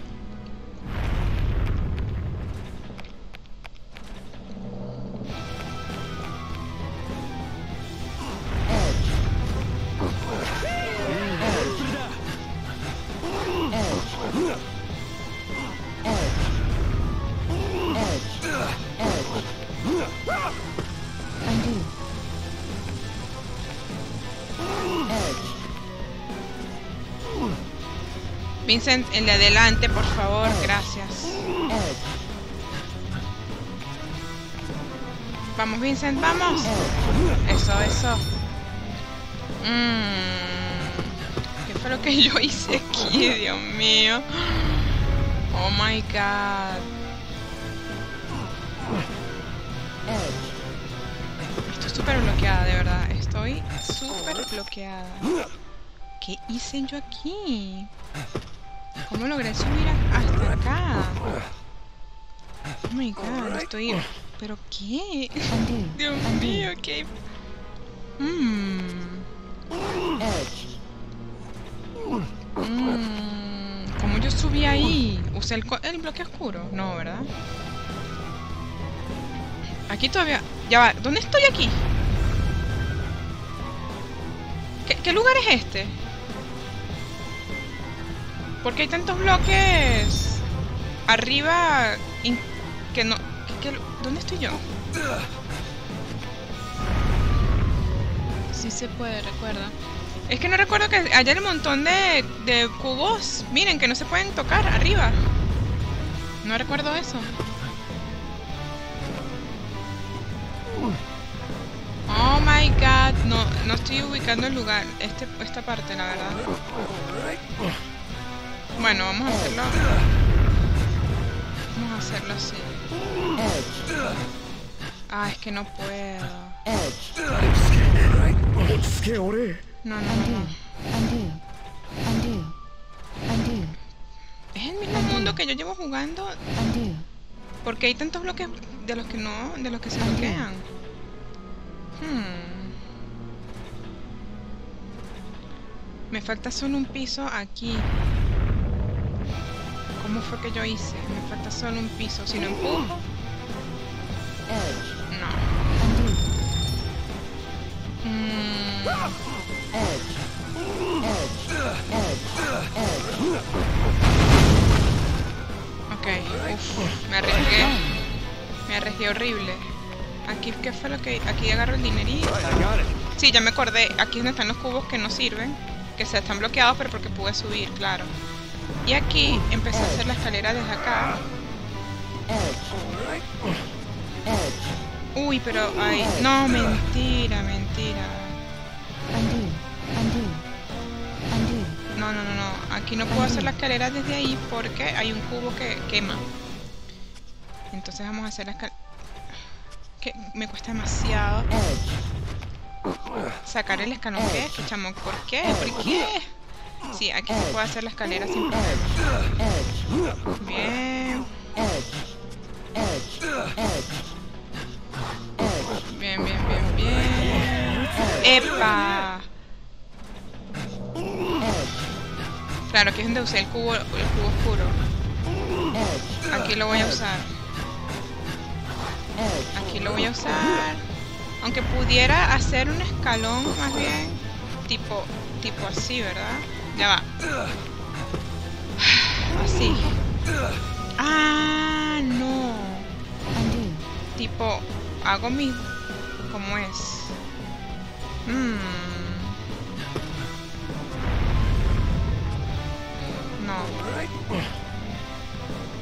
Vincent, el de adelante, por favor, gracias. Vamos, Vincent, vamos. Eso, eso. Mm, ¿Qué fue lo que (laughs) yo hice aquí, (laughs) Dios mío? Oh my god. Estoy súper bloqueada, de verdad. Estoy súper bloqueada. ¿Qué hice yo aquí? ¿Cómo logré subir hasta acá? Oh my god, estoy... ¿Pero qué? Dios mío, qué... Mmm... Mm, ¿Cómo yo subí ahí? ¿Usé el, el bloque oscuro? No, ¿verdad? Aquí todavía... Ya va, ¿dónde estoy aquí? ¿Qué, qué lugar es este? Porque hay tantos bloques arriba que no... que- que- ¿Dónde estoy yo? Sí se puede, recuerda. Es que no recuerdo que haya un montón de, de cubos, miren, que no se pueden tocar arriba. No recuerdo eso. Oh my god, no, no estoy ubicando el lugar, este, esta parte, la verdad. Bueno, vamos a hacerlo. Vamos a hacerlo así. Ah, es que no puedo. No, no, no. Es el mismo mundo que yo llevo jugando. Porque hay tantos bloques de los que no, de los que se bloquean. Hmm. Me falta solo un piso aquí. ¿Cómo fue que yo hice? Me falta solo un piso. Si no empujo. No. Mm. Ok, uf, me arriesgué. Me arriesgué horrible. Aquí, ¿qué fue lo que...? Aquí agarro el dinerito. Sí, ya me acordé. Aquí es donde están los cubos que no sirven. Que se están bloqueados, pero porque pude subir, claro. Y aquí empecé a hacer la escalera desde acá. Uy, pero ay, no, mentira, mentira. No, no, no, no. Aquí no puedo hacer la escalera desde ahí porque hay un cubo que quema. Entonces vamos a hacer la escalera. Que me cuesta demasiado sacar el escalón. ¿Qué? ¿Qué chamo? ¿Por qué? ¿Por qué? Sí, aquí se puede hacer la escalera sin problema. Bien. Bien, bien, bien, bien. ¡Epa! Claro, aquí es donde usé el cubo, el cubo oscuro. Aquí lo voy a usar. Aquí lo voy a usar. Aunque pudiera hacer un escalón más bien tipo tipo así, ¿verdad? Ya va. Así. Ah, no. Tipo, hago mi... ¿Cómo es? Mm. No.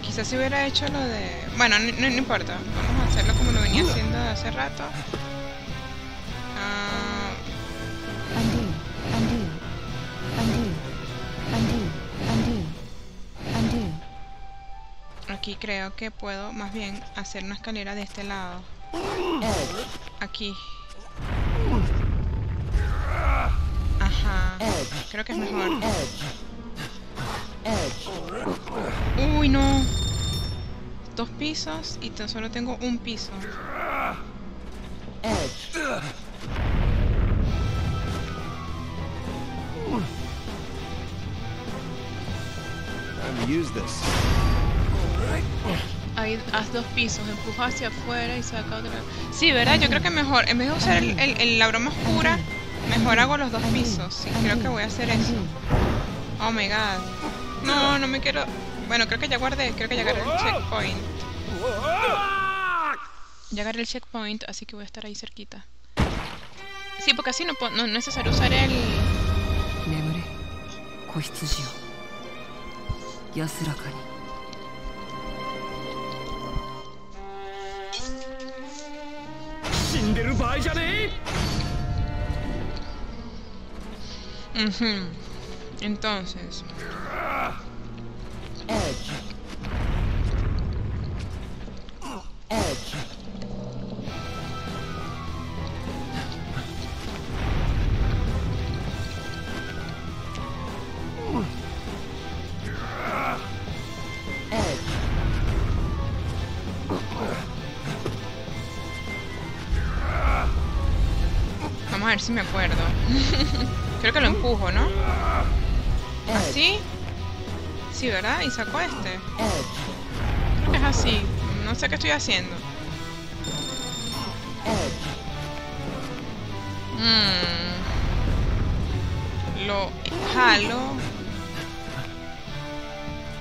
Quizás si hubiera hecho lo de... Bueno, no, no- no importa. Vamos a hacerlo como lo venía haciendo hace rato. Ah, aquí creo que puedo más bien hacer una escalera de este lado. Aquí. Ajá. Creo que es mejor. Uy, no. Dos pisos y tan solo tengo un piso. Use this. Ahí haz dos pisos, empuja hacia afuera y saca otra. Sí, ¿verdad? Yo creo que mejor, en vez de usar el, el- el- la broma oscura, mejor hago los dos pisos. Sí, creo que voy a hacer eso. Oh my god. No, no me quiero. Bueno, creo que ya guardé, creo que ya agarré el checkpoint. Ya agarré el checkpoint, así que voy a estar ahí cerquita. Sí, porque así no, no es necesario usar el. 死んでる場合じゃねえ Ujú. Entonces. Vamos A ver si me acuerdo. (laughs) Creo que lo empujo, ¿no? ¿Así? Sí, ¿verdad? Y saco este. Creo que es así. No sé qué estoy haciendo. Mm. Lo jalo.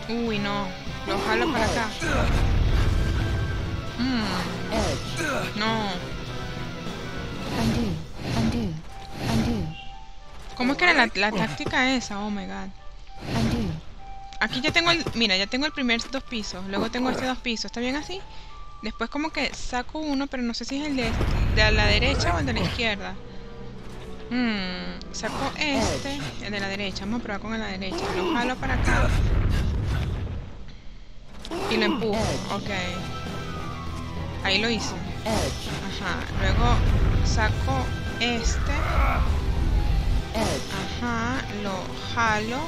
Uy, no. Lo jalo para acá. Mm. No. Undo. Undo. Undo. ¿Cómo es que era la, la táctica esa? Oh my god. Undo. Aquí ya tengo el, mira, ya tengo el primer dos pisos, luego tengo este dos pisos, ¿está bien así? Después como que saco uno, pero no sé si es el de, de la derecha o el de la izquierda. Mm, saco este, el de la derecha, vamos a probar con el de la derecha. Lo jalo para acá. Y lo empujo, ok. Ahí lo hice. Ajá, luego saco este. Ajá, lo jalo.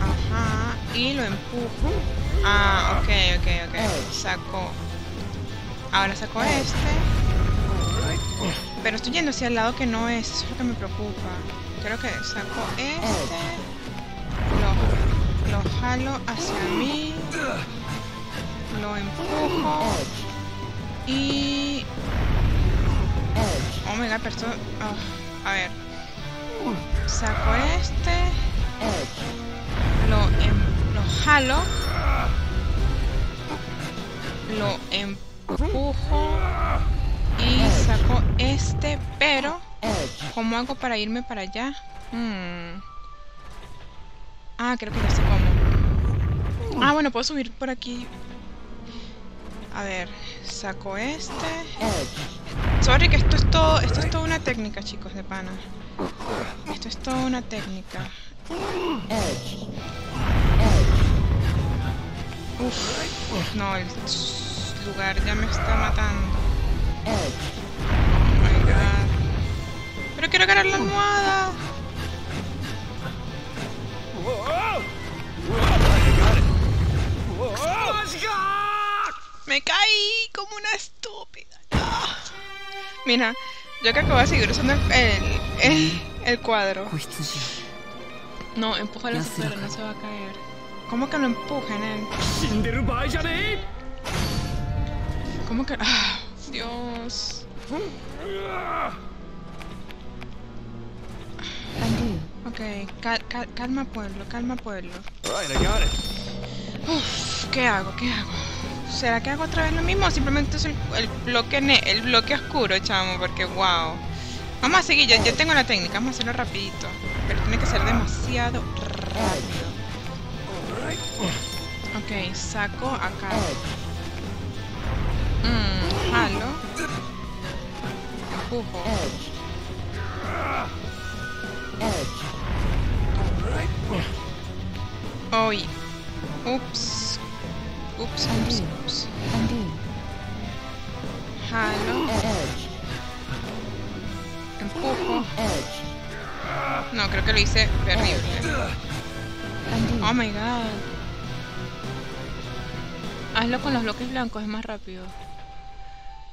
Ajá, y lo empujo. Ah, ok, ok, ok. Saco. Ahora saco este. Pero estoy yendo hacia el lado que no es, eso es lo que me preocupa. Creo que saco este. Lo, lo jalo hacia mí. Lo empujo. Y. Pero esto. ah, a ver. Saco este. Lo, em- lo jalo. Lo empujo. Y saco este, pero. ¿Cómo hago para irme para allá? Hmm. Ah, creo que ya sé cómo. Ah, bueno, puedo subir por aquí. A ver, saco este. Sorry que esto es todo, esto es toda una técnica, chicos, de pana. Esto es toda una técnica. Uf, no, el lugar ya me está matando. Oh my god. Pero quiero ganar la almohada. Me caí como una estúpida. Mira, yo creo que voy a seguir usando el, el, cuadro. No, empújalo hacia afuera, no se va a caer. ¿Cómo que lo empujan, él? ¿Cómo que...? Ah, Dios. Ok, cal cal calma pueblo, calma pueblo. Uf, ¿qué hago? ¿Qué hago? ¿Será que hago otra vez lo mismo simplemente es el, bloque el bloque oscuro, chamo? Porque wow. Vamos a seguir, ya, ya tengo la técnica, vamos a hacerlo rapidito. Pero tiene que ser demasiado rápido. Ok, saco acá. Mm, jalo. Empujo. Uy. Ups. Ups, ups, ups. Jalo. Empujo. No, creo que lo hice terrible. Oh my god. Hazlo con los bloques blancos, es más rápido.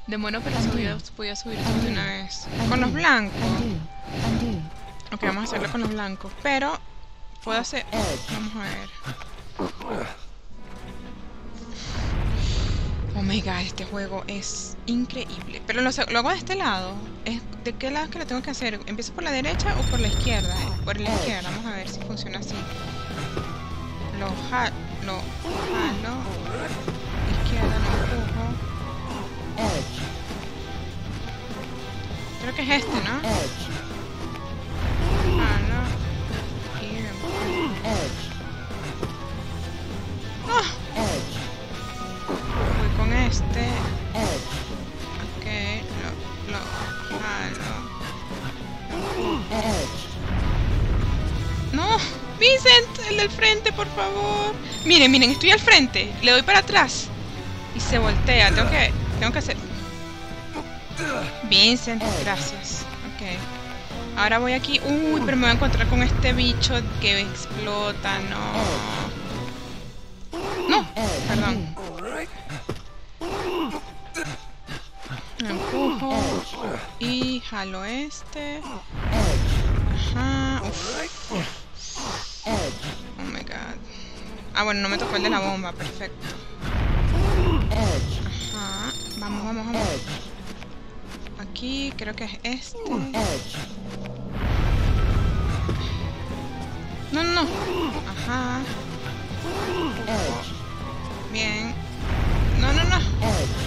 Demoro, pero subía, podía subir de una vez. Con los blancos. Ok, vamos a hacerlo con los blancos. Pero puedo hacer. Vamos a ver. Oh my god, este juego es increíble. Pero lo, lo hago de este lado. ¿Es, ¿De qué lado es que lo tengo que hacer? ¿Empiezo por la derecha o por la izquierda? Por la izquierda, vamos a ver si funciona así. Lo jalo. Lo jalo. Izquierda, lo empujo. Creo que es este, ¿no? Jalo. Y empujo. ¡Ah! Con este. Ok, lo. No, Vincent, el del frente, por favor. Miren, miren, estoy al frente. Le doy para atrás. Y se voltea. Tengo que, tengo que hacer. Vincent, gracias. Ok. Ahora voy aquí. Uy, pero me voy a encontrar con este bicho que explota. No. No, perdón. Y jalo este. Ajá. Oh my god. Ah, bueno, no me tocó el de la bomba, perfecto. Ajá. Vamos, vamos, vamos. Aquí creo que es este. No, no, no. Ajá. Bien. No, no, no.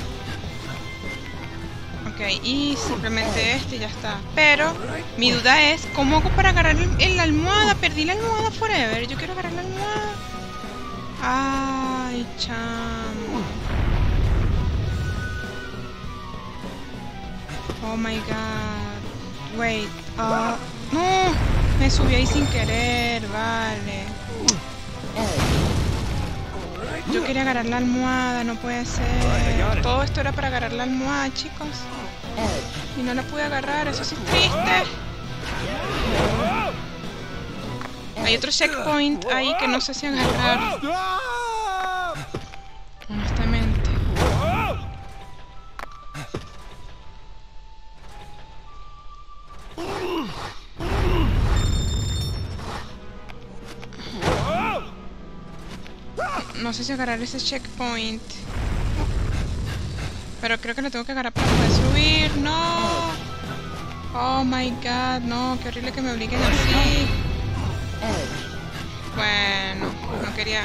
Ok, y simplemente este ya está. Pero mi duda es, ¿cómo hago para agarrar el- la almohada? Perdí la almohada forever. Yo quiero agarrar la almohada. Ay, chamo. Oh my god. Wait. ah, no. Me subí ahí sin querer. Vale. Yo quería agarrar la almohada, no puede ser. Todo esto era para agarrar la almohada, chicos. Y no la pude agarrar, eso sí es triste. Hay otro checkpoint ahí que no sé si agarrar. Honestamente. No sé si agarrar ese checkpoint. Pero creo que lo tengo que agarrar para poder ¡No! Oh my god, no, qué horrible que me obliguen así. Bueno, no quería.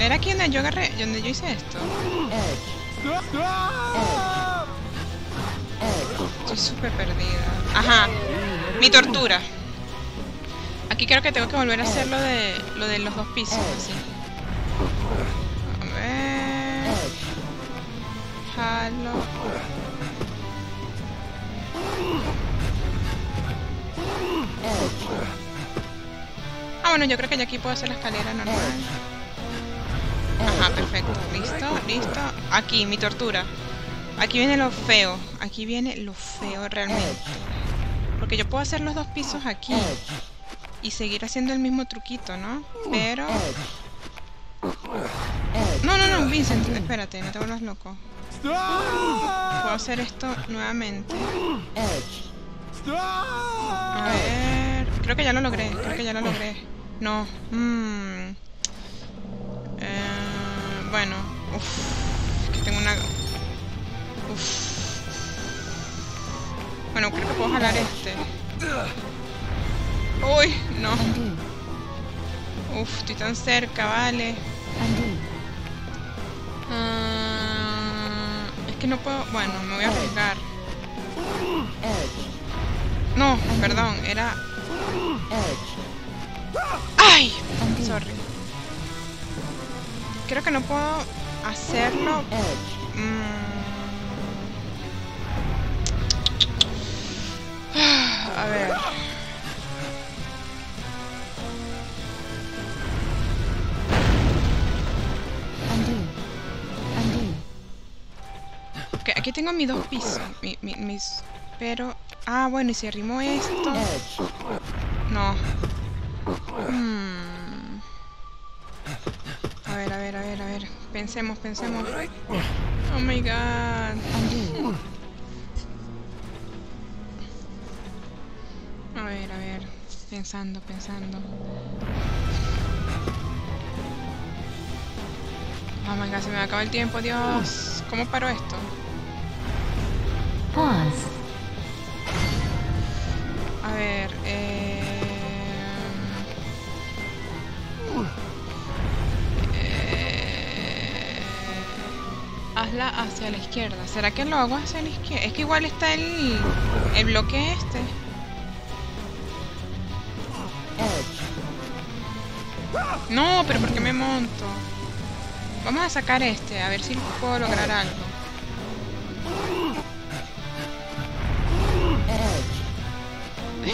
¿Era aquí donde yo agarré? donde yo hice esto? Estoy súper perdida. Ajá, mi tortura. Aquí creo que tengo que volver a hacer lo de, lo de los dos pisos, así. Ah, bueno, yo creo que ya aquí puedo hacer la escalera normal. Ajá, perfecto. Listo, listo. Aquí, mi tortura. Aquí viene lo feo. Aquí viene lo feo realmente. Porque yo puedo hacer los dos pisos aquí. Y seguir haciendo el mismo truquito, ¿no? Pero... No, no, no, Vincent, espérate, no te vuelvas loco. Puedo hacer esto nuevamente. A ver... Creo que ya lo logré, creo que ya lo logré. No. mm. Eh, bueno. Uf, que tengo una... Uf. Bueno, creo que puedo jalar este. Uy, no. Uf, estoy tan cerca, vale. Undo. Que no puedo... Bueno, me voy a arriesgar. No, perdón, era... ¡Ay! Sorry. Creo que no puedo hacerlo... Mm. (sighs) A ver... Ok, aquí tengo mis dos pisos. mi- mi- mis... Pero... Ah, bueno, y si arrimo esto... No. Hmm. A ver, a ver, a ver, a ver. Pensemos, pensemos. Oh my god. A ver, a ver. Pensando, pensando. Oh my god, se me acaba el tiempo, Dios. ¿Cómo paro esto? A ver, eh... eh, Hazla hacia la izquierda. ¿Será que lo hago hacia la izquierda? Es que igual está el, el bloque este. No, pero ¿por qué me monto? Vamos a sacar este, a ver si puedo lograr algo.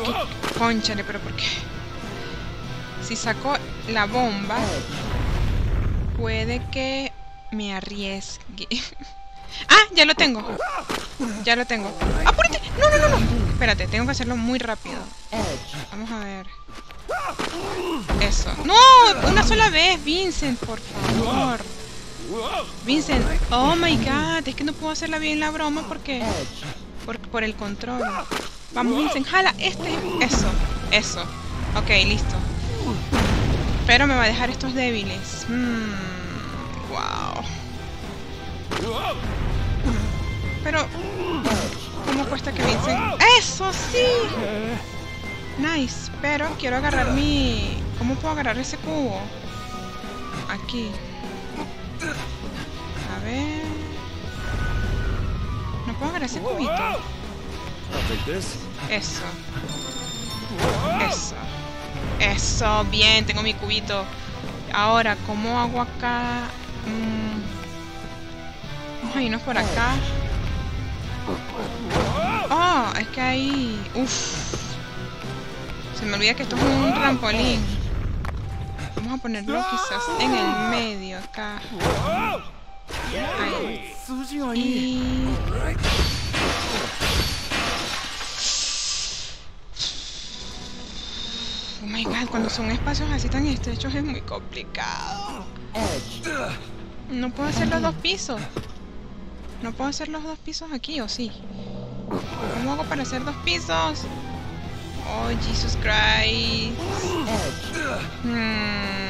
Es conchale, pero ¿por qué? Si saco la bomba, puede que me arriesgue. (laughs) ¡Ah! Ya lo tengo. Ya lo tengo. ¡Apúrate! No, no, no, no. Espérate, tengo que hacerlo muy rápido. Vamos a ver. Eso. ¡No! Una sola vez, Vincent, por favor. Vincent, oh my god, es que no puedo hacerla bien la broma porque... Por, por el control. Vamos, Vincent, jala este. Eso, eso. Ok, listo. Pero me va a dejar estos débiles. Mm, wow. Pero, ¿cómo cuesta que Vincent? ¡Eso sí! Nice, pero quiero agarrar mi... ¿Cómo puedo agarrar ese cubo? Aquí. A ver... ¿No puedo agarrar ese cubito? Eso. Eso. Eso, bien, tengo mi cubito. Ahora, ¿cómo hago acá? Mm. Vamos a irnos por acá. Oh, es que ahí... Uf. Se me olvida que esto es un trampolín. Vamos a ponerlo quizás en el medio acá. Ahí. Y... my god, cuando son espacios así tan estrechos es muy complicado. No puedo hacer los dos pisos. No puedo hacer los dos pisos aquí, ¿o sí? ¿Cómo hago para hacer dos pisos? Oh, Jesus Christ. Hmm.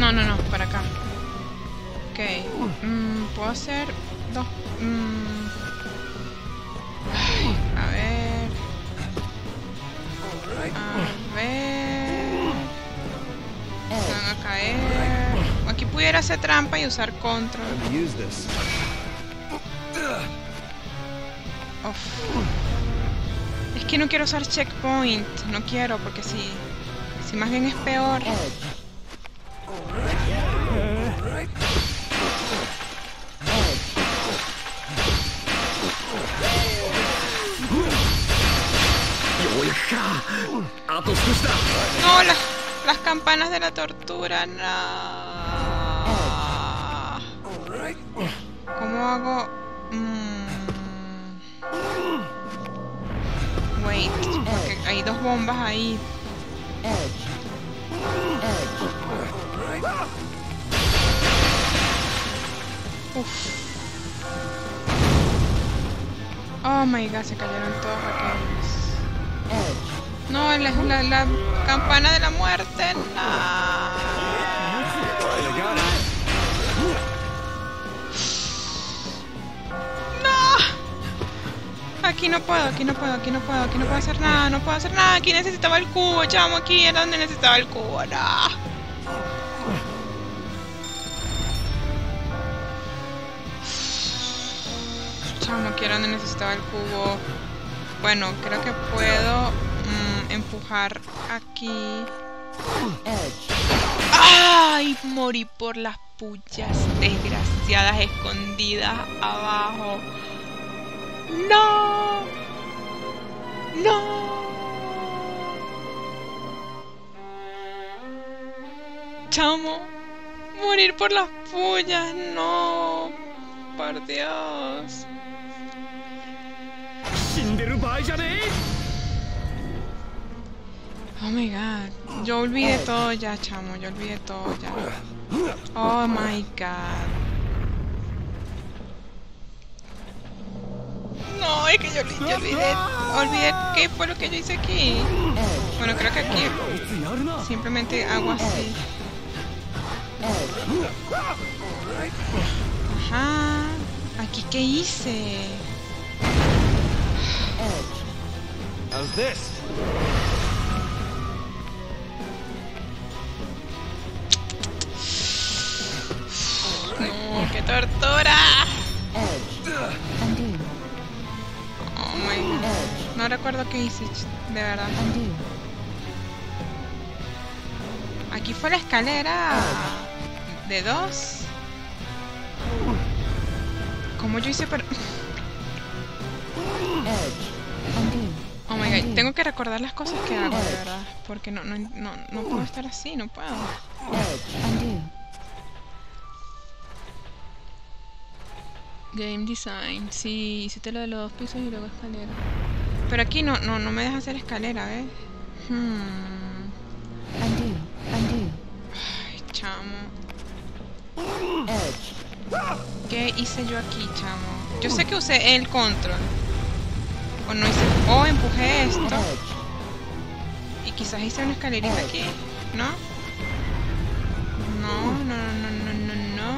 No, no, no, para acá. Ok. mm, Puedo hacer dos. mm. Ay, a ver. A ver. Se van a caer. Aquí pudiera hacer trampa y usar control. Use this. Uf. Es que no quiero usar checkpoint. No quiero, porque si, si más bien es peor. No, las, las campanas de la tortura, no. ¿Cómo hago? Mm. Wait, porque hay dos bombas ahí. Uf. Oh my god, se cayeron todos aquellos. No, la, la, la campana de la muerte. No. Aquí no puedo, aquí no puedo, aquí no puedo, aquí no puedo hacer nada, no puedo hacer nada. Aquí necesitaba el cubo, chamo, aquí era donde necesitaba el cubo, no. Aquí era donde necesitaba el cubo. Bueno, creo que puedo mm, empujar aquí. ¡Ay! Morí por las puchas desgraciadas escondidas abajo. ¡No! ¡No! Chamo, morir por las pullas, no. Por Dios. Oh my god. Yo olvidé todo ya, chamo. Yo olvidé todo ya. Oh my god. No, es que yo, olvidé. Olvidé qué fue lo que yo hice aquí. Bueno, creo que aquí simplemente hago así. Ajá. ¿Aquí qué hice? How's this? No, qué tortura. Undo. Oh my god. No recuerdo qué hice, de verdad. Undo. Aquí fue la escalera de dos. ¿Cómo yo hice para...? Oh my god, tengo que recordar las cosas que hago, de verdad. Porque no, no, no, no puedo estar así, no puedo. Game design, sí, hiciste lo de los dos pisos y luego escalera. Pero aquí no, no, no me deja hacer escalera, ¿ves? Hmm. Ay, chamo. ¿Qué hice yo aquí, chamo? Yo sé que usé el control. O no hice. O empujé esto. Y quizás hice una escalerita aquí, ¿no? No, no, no, no, no, no.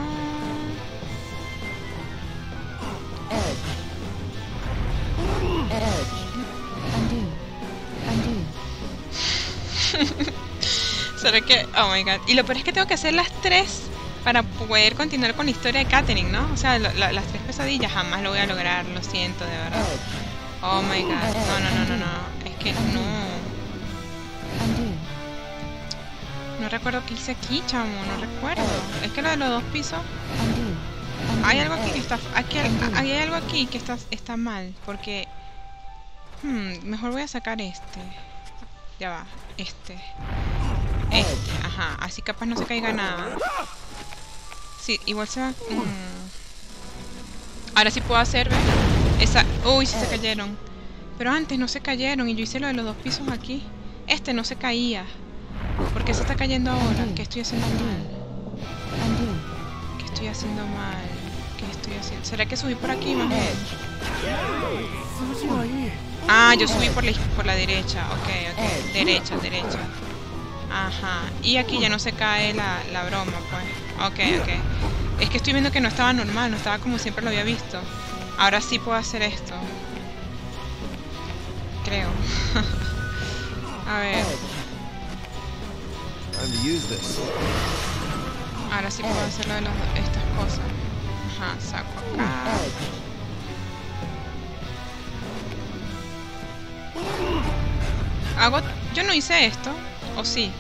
(laughs) ¿Será que.? Oh my god. Y lo peor es que tengo que hacer las tres para poder continuar con la historia de Katherine, ¿no? O sea, las tres pesadillas jamás lo voy a lograr, lo siento, de verdad. Oh my god. No, no, no, no, no. Es que no. No recuerdo qué hice aquí, chamo. No recuerdo. Es que lo de los dos pisos. Hay algo aquí que está. Aquí, hay algo aquí que está, está mal. Porque. Hmm, mejor voy a sacar este. Ya va. Este. Este, ajá. Así capaz no se caiga nada. Sí, igual se va. mm. Ahora sí puedo hacer, ¿ves? Esa... Uy, sí se eh. cayeron. Pero antes no se cayeron y yo hice lo de los dos pisos aquí. Este no se caía. ¿Por qué se está cayendo ahora? ¿Qué estoy haciendo mal? ¿Qué estoy haciendo mal? ¿Qué estoy haciendo? ¿Será que subí por aquí, más Ah, yo subí por la, por la derecha. Ok, ok. Derecha, derecha. Ajá. Y aquí ya no se cae la, la broma, pues. Ok, ok. Es que estoy viendo que no estaba normal, no estaba como siempre lo había visto. Ahora sí puedo hacer esto. Creo. (laughs) A ver. Ahora sí puedo hacer lo de los, estas cosas. Ajá, saco acá. Hago... Yo no hice esto. ¿O sí?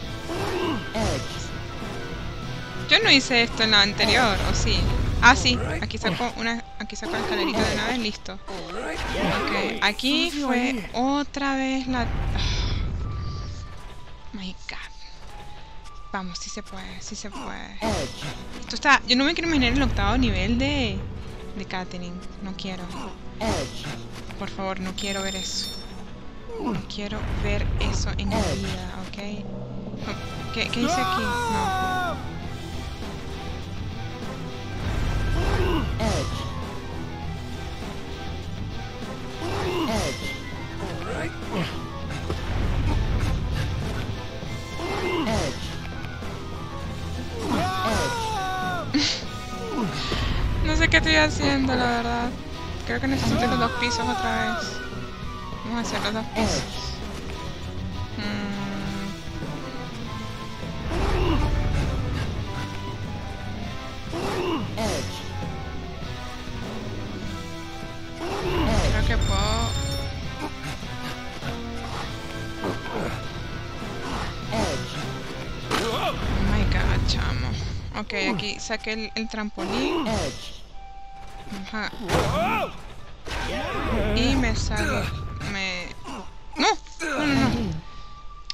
Yo no hice esto en la anterior, ¿o sí? Ah, sí. Aquí saco una... Aquí saco la escalerita de una vez, listo. Ok. Aquí fue otra vez la... Ah. My God. Vamos, sí se puede, sí se puede. Esto está... Yo no me quiero imaginar el octavo nivel de... De Catherine. No quiero. Por favor, no quiero ver eso. No quiero ver eso en mi vida, ¿ok? No, ¿Qué, ¿Qué aquí? No. Haciendo, la verdad. Creo que necesito los dos pisos otra vez. Vamos a hacer los dos pisos. Edge. Mm, Edge. creo que puedo... Oh my god, chamo. Ok, aquí saqué el, el trampolín. Y me sale... Me... ¡No! No.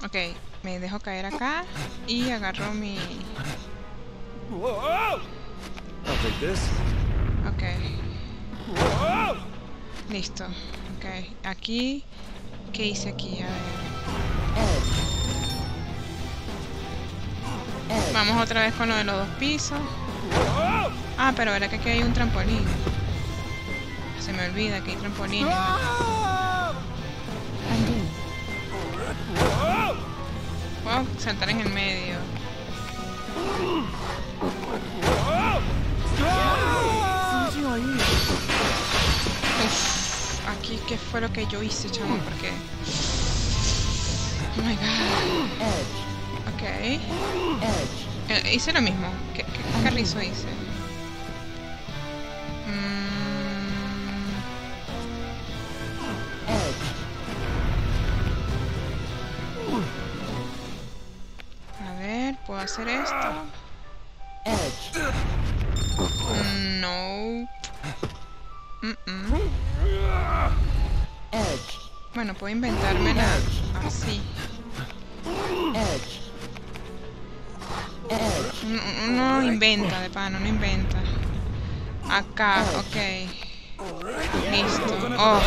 Ok, me dejo caer acá y agarro mi... Ok. Listo. Ok, aquí... ¿Qué hice aquí? A ver. Vamos otra vez con lo de los dos pisos. Ah, pero verá que aquí hay un trampolín. Se me olvida que hay trampolines. Puedo saltar en el medio. Uf, aquí qué fue lo que yo hice, chamo, porque... Oh my god. Ok. Eh, hice lo mismo. ¿Qué, qué carrizo hice? Hacer esto? No. Mm. Bueno, puedo inventármela así. No, no inventa, de pana, no inventa. Acá, ok. Listo. Oh,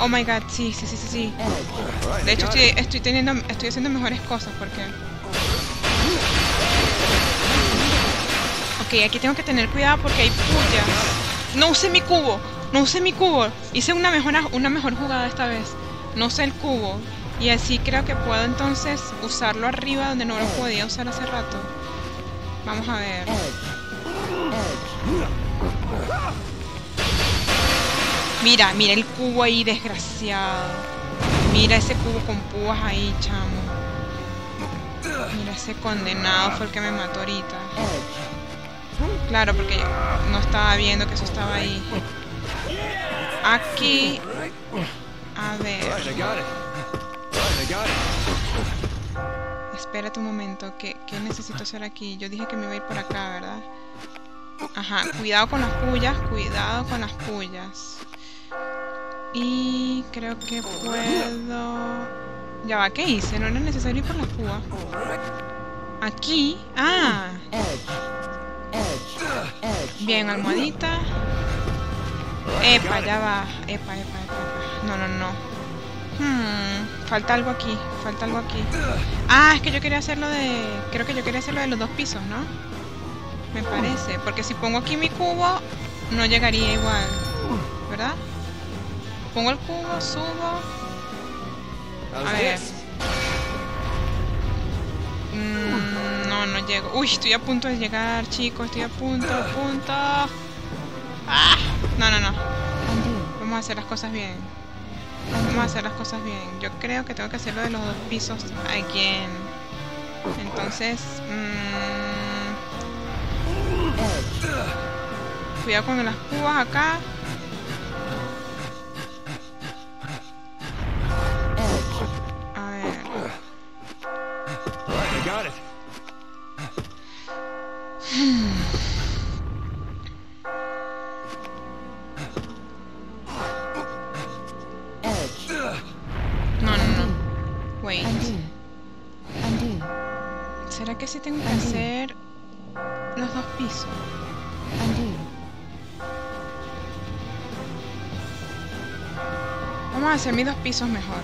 oh my god, sí, sí, sí, sí. De hecho, estoy, estoy teniendo, estoy haciendo mejores cosas porque... Aquí tengo que tener cuidado porque hay pullas. No usé mi cubo, no usé mi cubo. Hice una mejor, una mejor jugada esta vez. No usé el cubo. Y así creo que puedo entonces usarlo arriba donde no lo podía usar hace rato. Vamos a ver. Mira, mira el cubo ahí, desgraciado. Mira ese cubo con púas ahí, chamo. Mira ese condenado fue el que me mató ahorita. Claro, porque no estaba viendo que eso estaba ahí. Aquí. A ver. Espérate un momento. ¿Qué, ¿Qué necesito hacer aquí? Yo dije que me iba a ir por acá, ¿verdad? Ajá, cuidado con las pullas, cuidado con las pullas. Y creo que puedo... Ya va, ¿qué hice? No era necesario ir por las púas. Aquí. Ah. Bien, almohadita. Epa, ya va. Epa, epa, epa, epa. No, no, no. Hmm, falta algo aquí, falta algo aquí. Ah, es que yo quería hacerlo de... Creo que yo quería hacerlo de los dos pisos, ¿no? Me parece. Porque si pongo aquí mi cubo, no llegaría igual. ¿Verdad? Pongo el cubo, subo. A ver. Mm, no, no llego. Uy, estoy a punto de llegar, chicos. Estoy a punto, a punto. Ah, no, no, no. Vamos a hacer las cosas bien. Vamos a hacer las cosas bien. Yo creo que tengo que hacerlo de los dos pisos again. Entonces, mm, Edge. cuidado con las púas acá. Dos pisos mejor.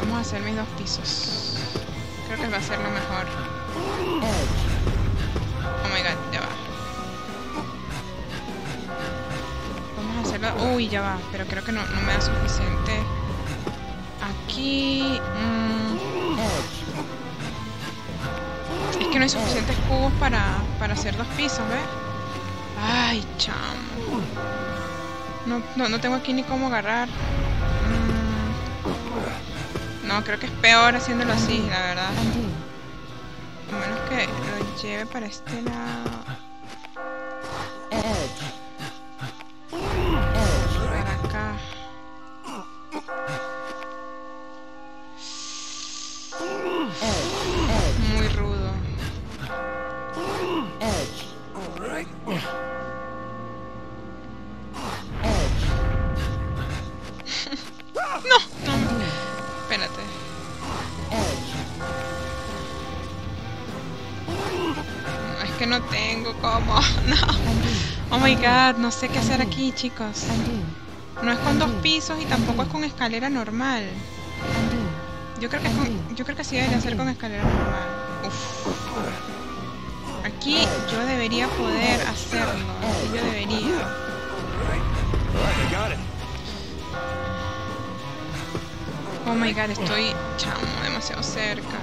Vamos a hacer mis dos pisos. Creo que va a ser lo mejor. Oh my god, ya va. Vamos a hacerlo. Uy, ya va. Pero creo que no, me da suficiente. Aquí. mm. Es que no hay suficientes cubos para, para hacer dos pisos, ¿ves? Ay, chamo. No, no, no tengo aquí ni cómo agarrar. Mm. No, creo que es peor haciéndolo así, la verdad. A menos que lo lleve para este lado. No sé qué hacer aquí, chicos. No es con dos pisos y tampoco es con escalera normal. Yo creo que es con, yo creo que sí debería ser con escalera normal. Uf. Aquí yo debería poder hacerlo. Aquí yo debería. Oh my god, estoy chamo, demasiado cerca.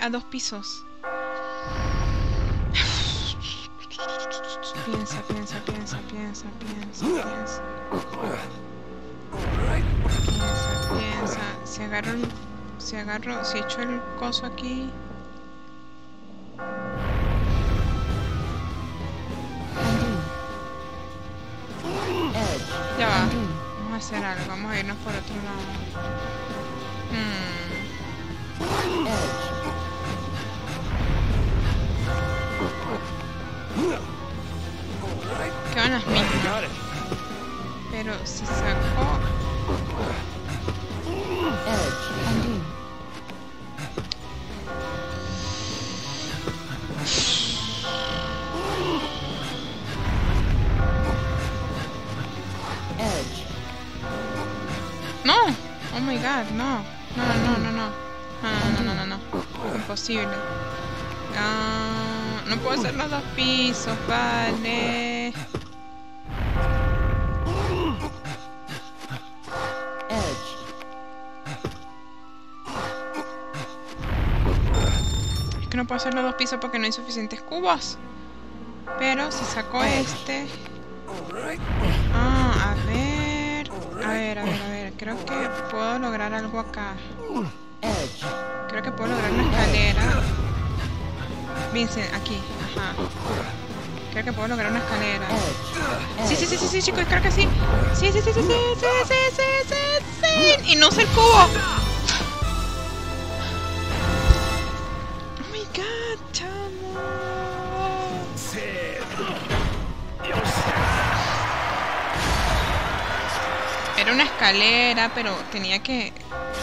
A dos pisos. Piensa, piensa, piensa, piensa, piensa, piensa. Piensa, piensa. Si agarro el. Si agarro. Si echo el coso aquí. No puedo hacer los dos pisos, vale. Es que no puedo hacer los dos pisos porque no hay suficientes cubos. Pero si saco este. Ah. A ver, a ver, a ver. Creo que puedo lograr algo acá. Creo que puedo lograr una escalera. Vincent, aquí. Ajá. Creo que puedo lograr una escalera. Sí, sí, sí, sí, sí, chicos, creo que sí. Sí, sí, sí, sí, sí, sí, sí, sí, sí, sí. Y no sé el cubo. Oh my god, chamo. Era una escalera, pero tenía que,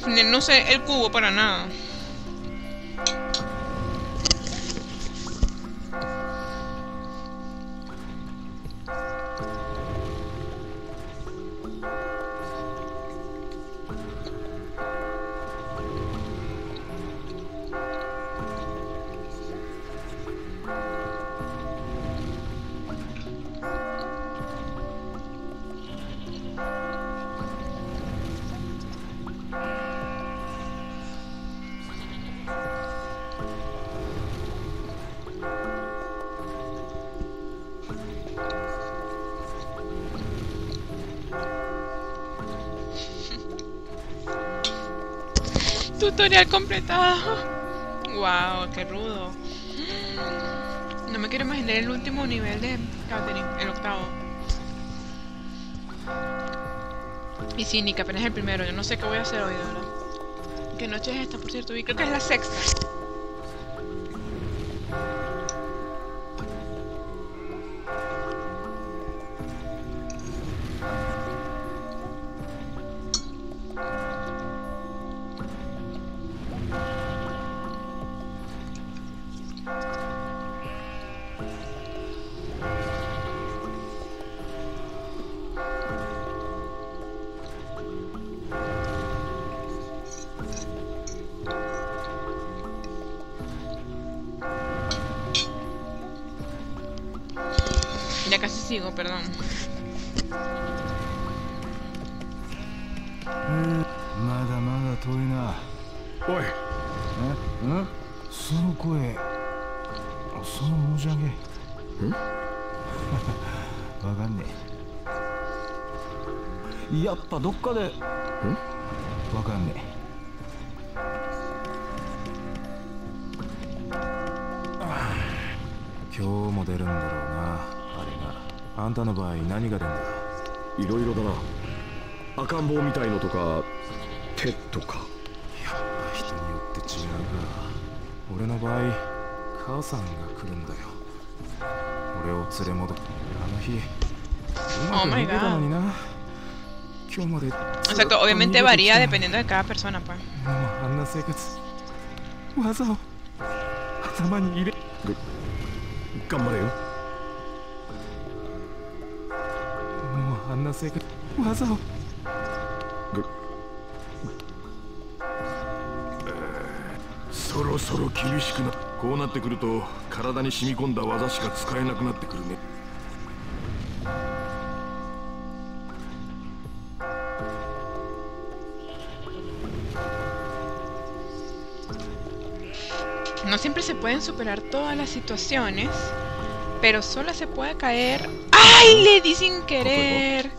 Final no sé el cubo para nada. Nick, apenas el primero. Yo no sé qué voy a hacer hoy, de verdad. ¿Qué noche es esta, por cierto? Y creo que es la sexta. Obviamente varía dependiendo de cada persona, pues. そろそろ厳しくなこうなってくると体に染み込んだ技しか使えなくなってくるね No siempre se pueden superar todas las situaciones, pero solo se puede caer... ¡Ay! Le di sin querer.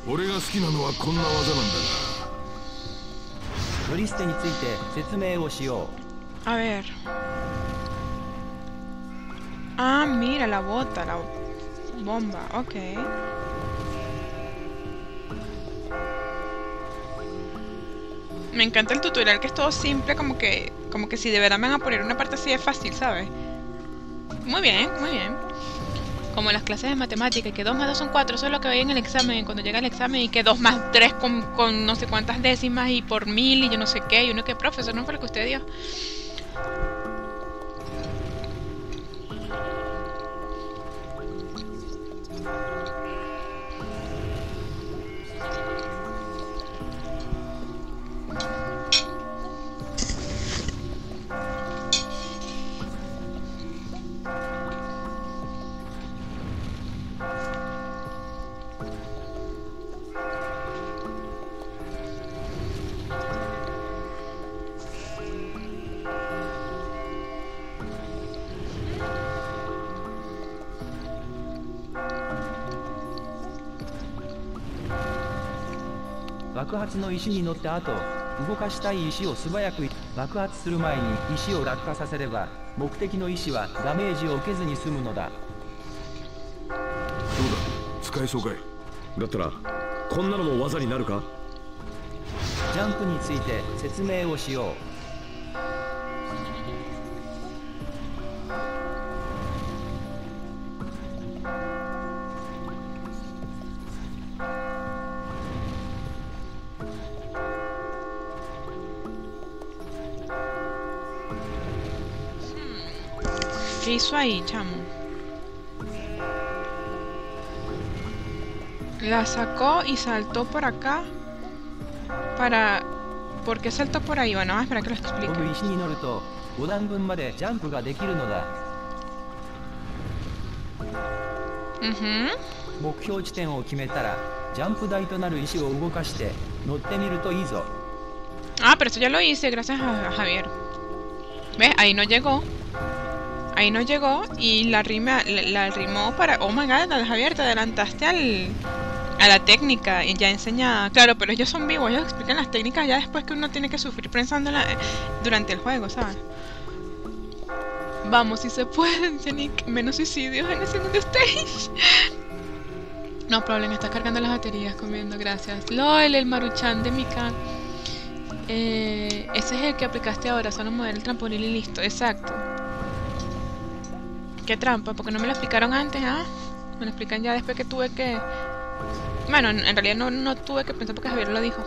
A ver. Ah, mira, la bota, la bomba, ok. Me encanta el tutorial que es todo simple, como que como que si de verdad me van a poner una parte así es fácil, ¿sabes? Muy bien, muy bien. Como las clases de matemática, que 2 más 2 son 4, eso es lo que veía en el examen, cuando llega el examen, y que 2 más 3 con, con no sé cuántas décimas y por mil y yo no sé qué, y uno que profesor, no fue lo que usted dio. 石に乗った後動かしたい石を素早く爆発する前に石を落下させれば目的の石はダメージを受けずに済むのだ。どうだ？使えそうかい？だったらこんなのも技になるか？ジャンプについて説明をしよう「¿Qué hizo ahí, chamo? La sacó y saltó por acá para... ¿Por qué saltó por ahí? Bueno, vamos a esperar que lo 飛 explique. ぶ石に乗ると5段分までジャンプができるのだ Ujú. 目標地点を決めたらジャンプ台となる石を動かして乗ってみるといいぞ Ah, pero eso ya lo hice gracias a, a Javier. ¿Ves? Ahí no llegó. Ahí no llegó y la rima, la, rimó para... Oh my god, Javier, te adelantaste al... a la técnica y ya enseñada. Claro, pero ellos son vivos, ellos explican las técnicas ya después que uno tiene que sufrir pensándola eh, durante el juego, ¿sabes? Vamos, si se puede, Yannick, (laughs) menos suicidios en el segundo stage. (laughs) No problem, está cargando las baterías comiendo, gracias. LOL, el maruchan de Mika. Eh, ese es el que aplicaste ahora, solo mover el trampolín y listo, exacto. Qué trampa, porque no me lo explicaron antes, ¿ah? Me lo explican ya después que tuve que... Bueno, en en realidad no, no tuve que pensar porque Javier lo dijo.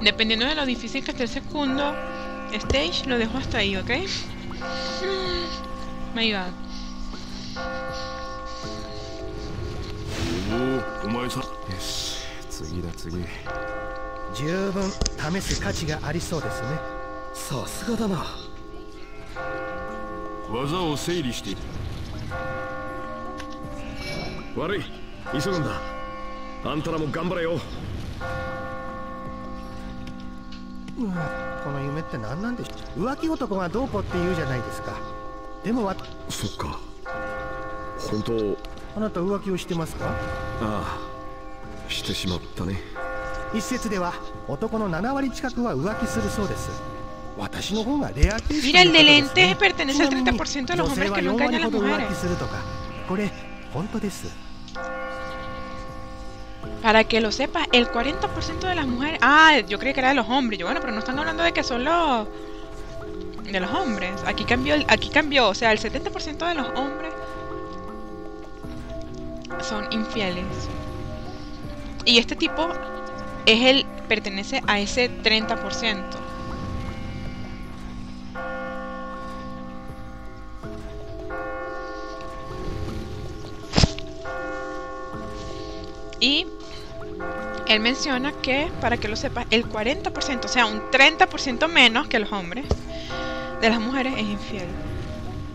Dependiendo de lo difícil que esté el segundo stage, lo dejo hasta ahí, ¿ok? (laughs) My god. おおお前さよし次だ次。十分試す価値がありそうですね。さすがだな。技を整理している。悪い。急ぐんだ。あんたらも頑張れよ。うん。この夢って何なんでしょう。浮気男がどうこうって言うじゃないですか。でもわそっか。本当あなた浮気をしてますかああしてしまったね一説では男の7割近くは浮気するそうです私の方がレアケース Mira, el de ということですね lentes pertenece al ちなみに 30% de los 女性 hombres は que no 4 engañan a 割 las ほど浮気 mujeres. するとかこれ本当です Para que lo sepas, el 40% de las mujeres... Ah, yo creí que era de los hombres. Yo, bueno, pero no están hablando de que son los... De los hombres. Aquí cambió, el- aquí cambió. O sea, el 70% de los hombres son infieles. Y este tipo es el... Pertenece a ese 30%. Y él menciona que, para que lo sepas, el 40%, o sea, un 30% menos que los hombres, de las mujeres es infiel.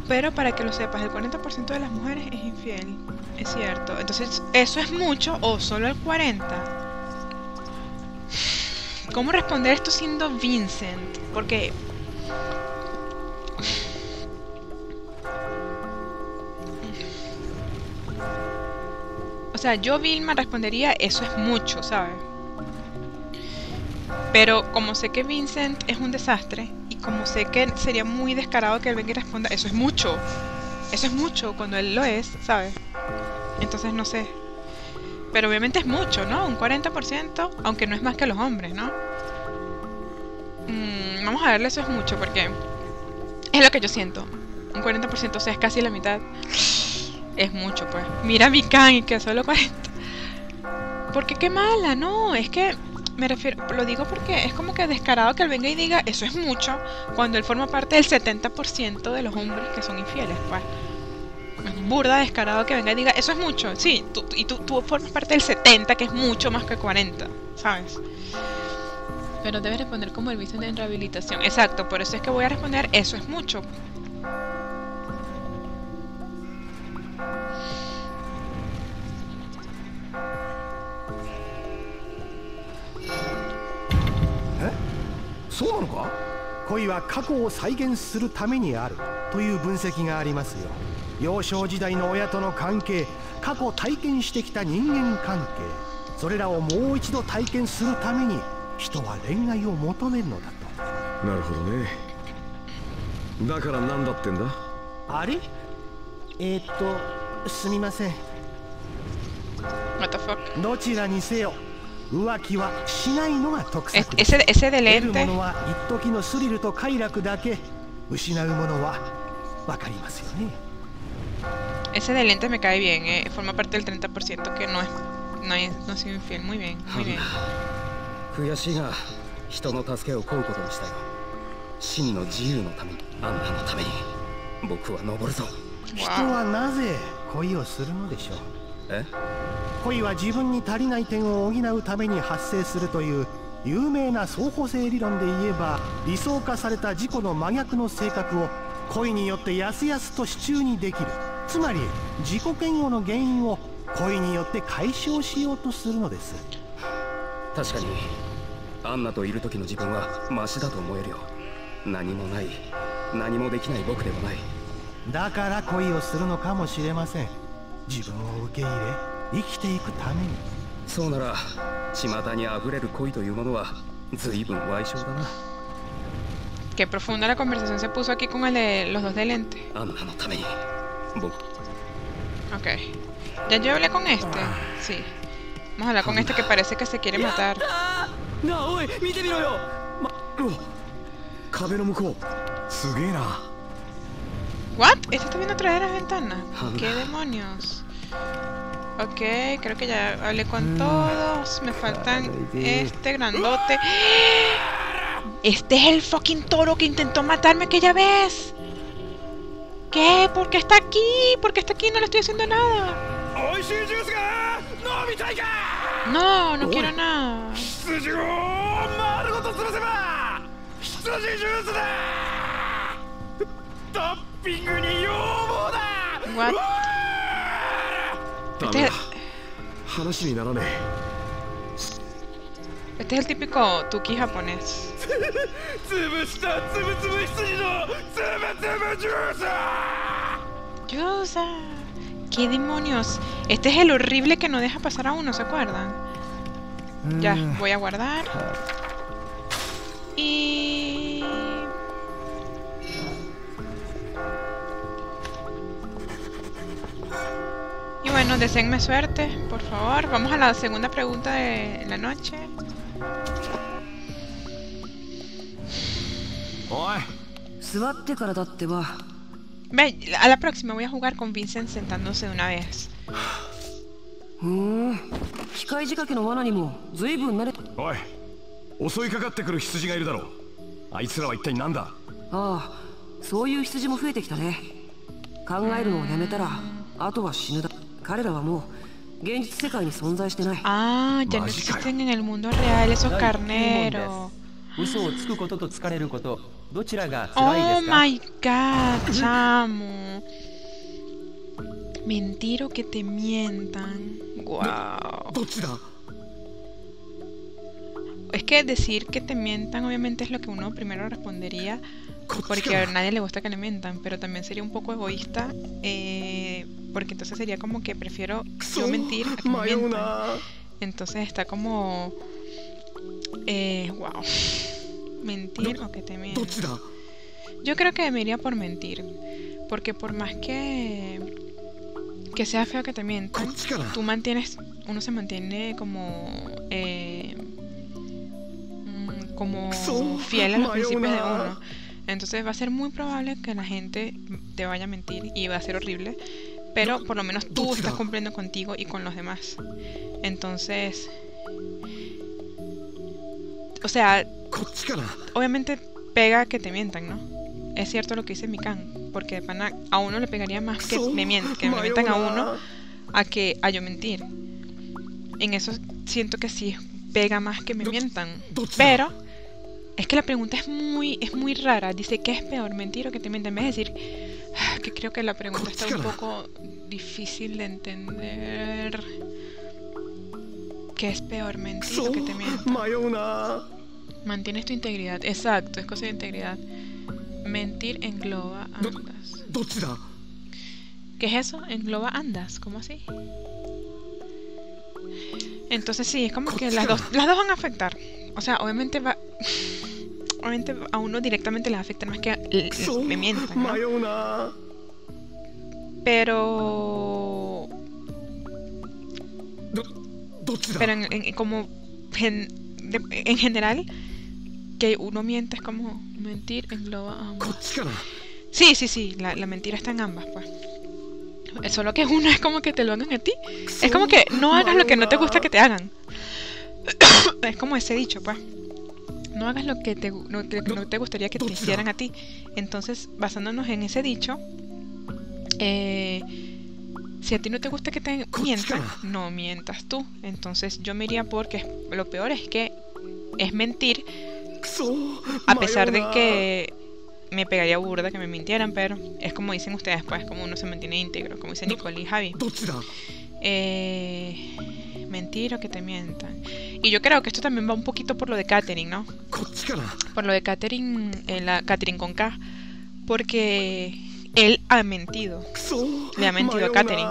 Pero para que lo sepas, el 40% de las mujeres es infiel. Es cierto. Entonces, ¿eso es mucho o solo el 40%? ¿Cómo responder esto siendo Vincent? Porque... O sea, yo Vilma respondería, eso es mucho, ¿sabes? Pero como sé que Vincent es un desastre como sé que sería muy descarado que él venga y responda, eso es mucho. Eso es mucho cuando él lo es, ¿sabes? Entonces no sé. Pero obviamente es mucho, ¿no? Un 40%, aunque no es más que los hombres, ¿no? Mm, vamos a verle, eso es mucho porque es lo que yo siento. Un 40%, o sea, es casi la mitad. Es mucho, pues. Mira mi can y que solo 40. Porque qué mala, no, es que me refiero, lo digo porque es como que descarado que él venga y diga eso es mucho cuando él forma parte del 70% de los hombres que son infieles, pues. Es burda descarado que venga y diga eso es mucho, sí, tú, y tú, tú formas parte del 70 que es mucho más que 40, ¿sabes? Pero debes responder como el Vicente en rehabilitación. Exacto, por eso es que voy a responder eso es mucho.「そうなのか？恋は過去を再現するためにある」という分析がありますよ。幼少時代の親との関係過去体験してきた人間関係。それらをもう一度体験するために人は恋愛を求めるのだと。なるほどね。だから何だってんだ？あれ？えー、っとすみません。What the fuck? どちらにせよ浮気はしないのが得 Es- 策 ese, ese de 得る lente. ものは一時のスリルと快楽だけ失うものは分かりますよね Ese de lente me cae bien, eh. forma parte del 30% que no es, no es, no sido infiel. Muy bien, muy bien. 悔しいが人の助けを請うことにしたよ真の自由のためにあんたのために僕は登るぞ人.はなぜ恋をするのでしょうえ恋は自分に足りない点を補うために発生するという有名な相補性理論で言えば理想化された自己の真逆の性格を恋によってやすやすと手中にできる。つまり自己嫌悪の原因を恋によって解消しようとするのです。確かにアンナといる時の自分はマシだと思えるよ。何もない。何もできない僕ではない。だから恋をするのかもしれません自分を受け入れ生きていくためにそうなら巷にあふれる恋というものは随分賠償だな Qué profunda la conversación se puso aquí con el de los dos de lente. Ok. ¿Ya yo hablé con este? Sí. Vamos a hablar con este que parece que se quiere matar. な ¿What? ¿Este está viendo a través de las ventanas? Ah. ¿Qué demonios? Ok, creo que ya hablé con todos. Me faltan ah, este grandote. Este es el fucking toro que intentó matarme aquella vez. ¿Qué? ¿Por qué está aquí? ¿Por qué está aquí? No le estoy haciendo nada. No, no quiero nada. ピングに要望だ What? ダ Este, メだ話にならね este es el típico tuki japonés. (laughs) 潰したつぶつぶ羊のつぶつぶジュース Yusa. ¿Qué demonios? Este es el horrible que no deja pasar a uno, ¿se acuerdan? Ya, voy a guardar. Y... bueno, deseenme suerte, por favor. Vamos a la segunda pregunta de la noche. おい座ってからだってば Ve, a la próxima voy a jugar con Vincent sentándose de una vez. ふーん機械仕掛けの罠にも随分慣れおい襲いかかってくる羊がいるだろうあいつらは一体何だああそういう羊も増えてきたね考えるのをやめたらあとは死ぬだ 彼らはもう現実世界に存在してない Ah, ya no existen en el mundo real esos 第九問で carneros. す嘘をつくことと疲れることどちらが辛い Oh ですか my god, chamo. Mentir o que te mientan. Wow. どっちだ Es que decir que te mientan obviamente es lo que uno primero respondería こっち Porque a nadie le gusta que le mientan, pero también sería un poco egoísta, eh, porque entonces sería como que prefiero yo mentir a que. Entonces está como... Eh, wow. ¿Mentir o que te mientan? Yo creo que me iría por mentir, porque por más que... Que sea feo que te mientan, tú mantienes... Uno se mantiene como... Eh, mm, como fiel a los principios de uno. Entonces va a ser muy probable que la gente te vaya a mentir y va a ser horrible, pero por lo menos tú estás cumpliendo contigo y con los demás. Entonces, o sea, obviamente pega que te mientan, ¿no? Es cierto lo que dice Mikan, porque de pana a uno le pegaría más que me mientan, que me mientan a uno a que a yo mentir. En eso siento que sí pega más que me mientan, pero es que la pregunta es muy, es muy rara. Dice, ¿qué es peor, mentir o que te mienten? En vez de decir, ah, que creo que la pregunta está un poco difícil de entender. ¿Qué es peor, mentir o que te mientan? Mantienes tu integridad. Exacto, es cosa de integridad. Mentir engloba andas. ¿Qué es eso? Engloba andas. ¿Cómo así? Entonces sí, es como que las dos, las dos van a afectar o sea, obviamente va... (laughs) Obviamente a uno directamente les afecta más que me mientan. ¿no? Pero... Pero en, como en, en, general, que uno miente es como mentir engloba a ambas. Sí, sí, sí, la, la mentira está en ambas, pues solo que uno es como que te lo hagan a ti. Es como que no hagas lo que no te gusta que te hagan. (coughs) es como ese dicho, pues. No hagas lo que, te, lo que no te gustaría que te hicieran a ti. Entonces, basándonos en ese dicho, eh, si a ti no te gusta que te mientan, no mientas tú. Entonces, yo me iría porque lo peor es que es mentir. A pesar de que me pegaría burda que me mintieran, pero es como dicen ustedes, pues, como uno se mantiene íntegro, como dice Nicole y Javi. Eh, mentir o que te mientan. Y yo creo que esto también va un poquito por lo de catering, ¿no? Por lo de catering, eh, la catering con K. Porque él ha mentido. Le ha mentido a Katherine.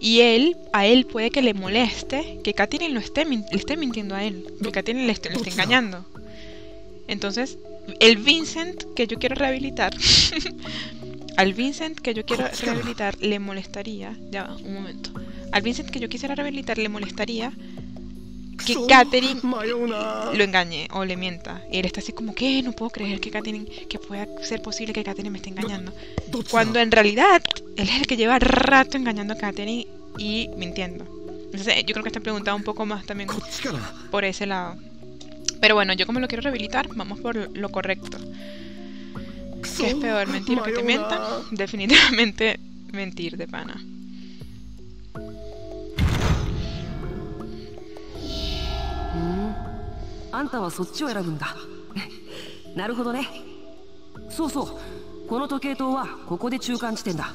Y él, a él puede que le moleste que Katherine lo esté, le esté mintiendo a él. Que Katherine le, esté, le esté engañando. Entonces, el Vincent que yo quiero rehabilitar. (laughs) al Vincent que yo quiero rehabilitar le molestaría. Ya, un momento al Vincent que yo quisiera rehabilitar le molestaría que Catherine lo engañe o le mienta. Y él está así como que no puedo creer que Catherine, que pueda ser posible que Catherine me esté engañando. Cuando en realidad él es el que lleva rato engañando a Catherine y mintiendo. Entonces yo creo que esta pregunta va un poco más también por ese lado. Pero bueno, yo como lo quiero rehabilitar, vamos por lo correcto. ¿Qué es peor, mentir o que te mientan? Definitivamente mentir de pana. あんたはそっちを選ぶんだなるほどねそうそうこの時計塔はここで中間地点だ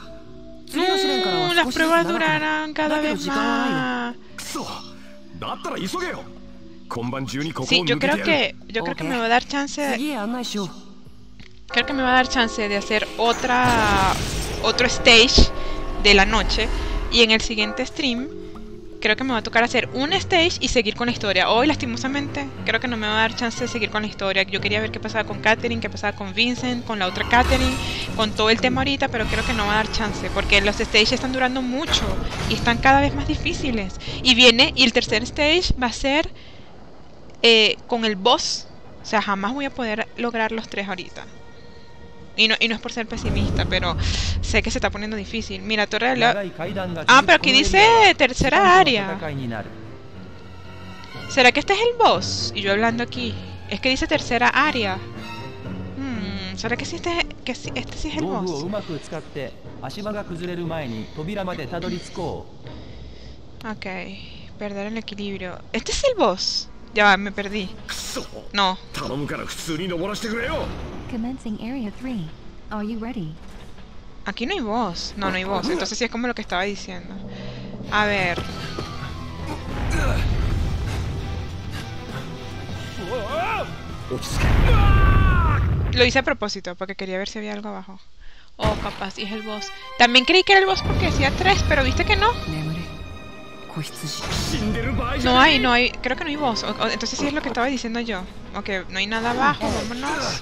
次の試練からは Mm, 少 las しずつ pruebas 長くなる durarán cada だけど vez 時間はないよ más. くそだったら急げよ今晩中にここを Sí, 抜 yo けてや creo る que yo creo que me va a dar chance de, 次へ案内しよう creo que me va a dar chance de hacer otra otro stage de la noche y en el siguiente stream creo que me va a tocar hacer un stage y seguir con la historia. Hoy lastimosamente creo que no me va a dar chance de seguir con la historia. Yo quería ver qué pasaba con Catherine, qué pasaba con Vincent, con la otra Catherine, con todo el tema ahorita, pero creo que no va a dar chance porque los stages están durando mucho y están cada vez más difíciles. Y viene y el tercer stage va a ser eh, con el boss. O sea, jamás voy a poder lograr los tres ahorita. Y no, y no es por ser pesimista, pero sé que se está poniendo difícil. Mira, Torre de la... Ah, pero aquí dice tercera área. ¿Será que este es el boss? Y yo hablando aquí. Es que dice tercera área. Hmm, ¿Será que, sí este, que este sí es el boss? Ok, perder el equilibrio. ¿Este es el boss? Ya va, me perdí. No. Aquí no hay voz. No, no hay voz. Entonces sí es como lo que estaba diciendo. A ver. Lo hice a propósito, porque quería ver si había algo abajo. Oh, capaz, y es el boss. También creí que era el boss porque decía tres, pero viste que no. No hay, no hay, creo que no hay voz. Entonces sí es lo que estaba diciendo yo. Ok, no hay nada abajo, vámonos.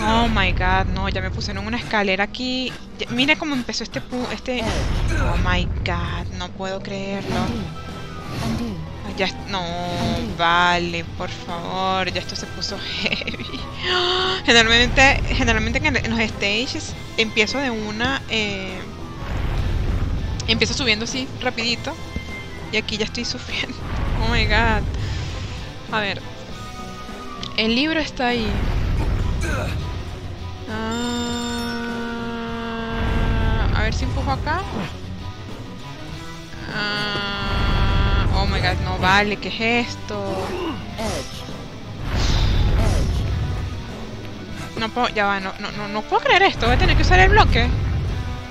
Oh my god, no, ya me pusieron una escalera aquí. Ya- mira cómo empezó este pu este. Oh my god, no puedo creerlo. Ya, no, vale, por favor, ya esto se puso (laughs) heavy. Generalmente, generalmente en los stages empiezo de una, eh, empiezo subiendo así, rapidito, y aquí ya estoy sufriendo. (laughs) Oh my god. A ver, el libro está ahí. Ah, a ver si empujo acá. Ah, oh my god, no vale, ¿qué es esto? No puedo, ya va, no, no, no, no puedo creer esto, voy a tener que usar el bloque.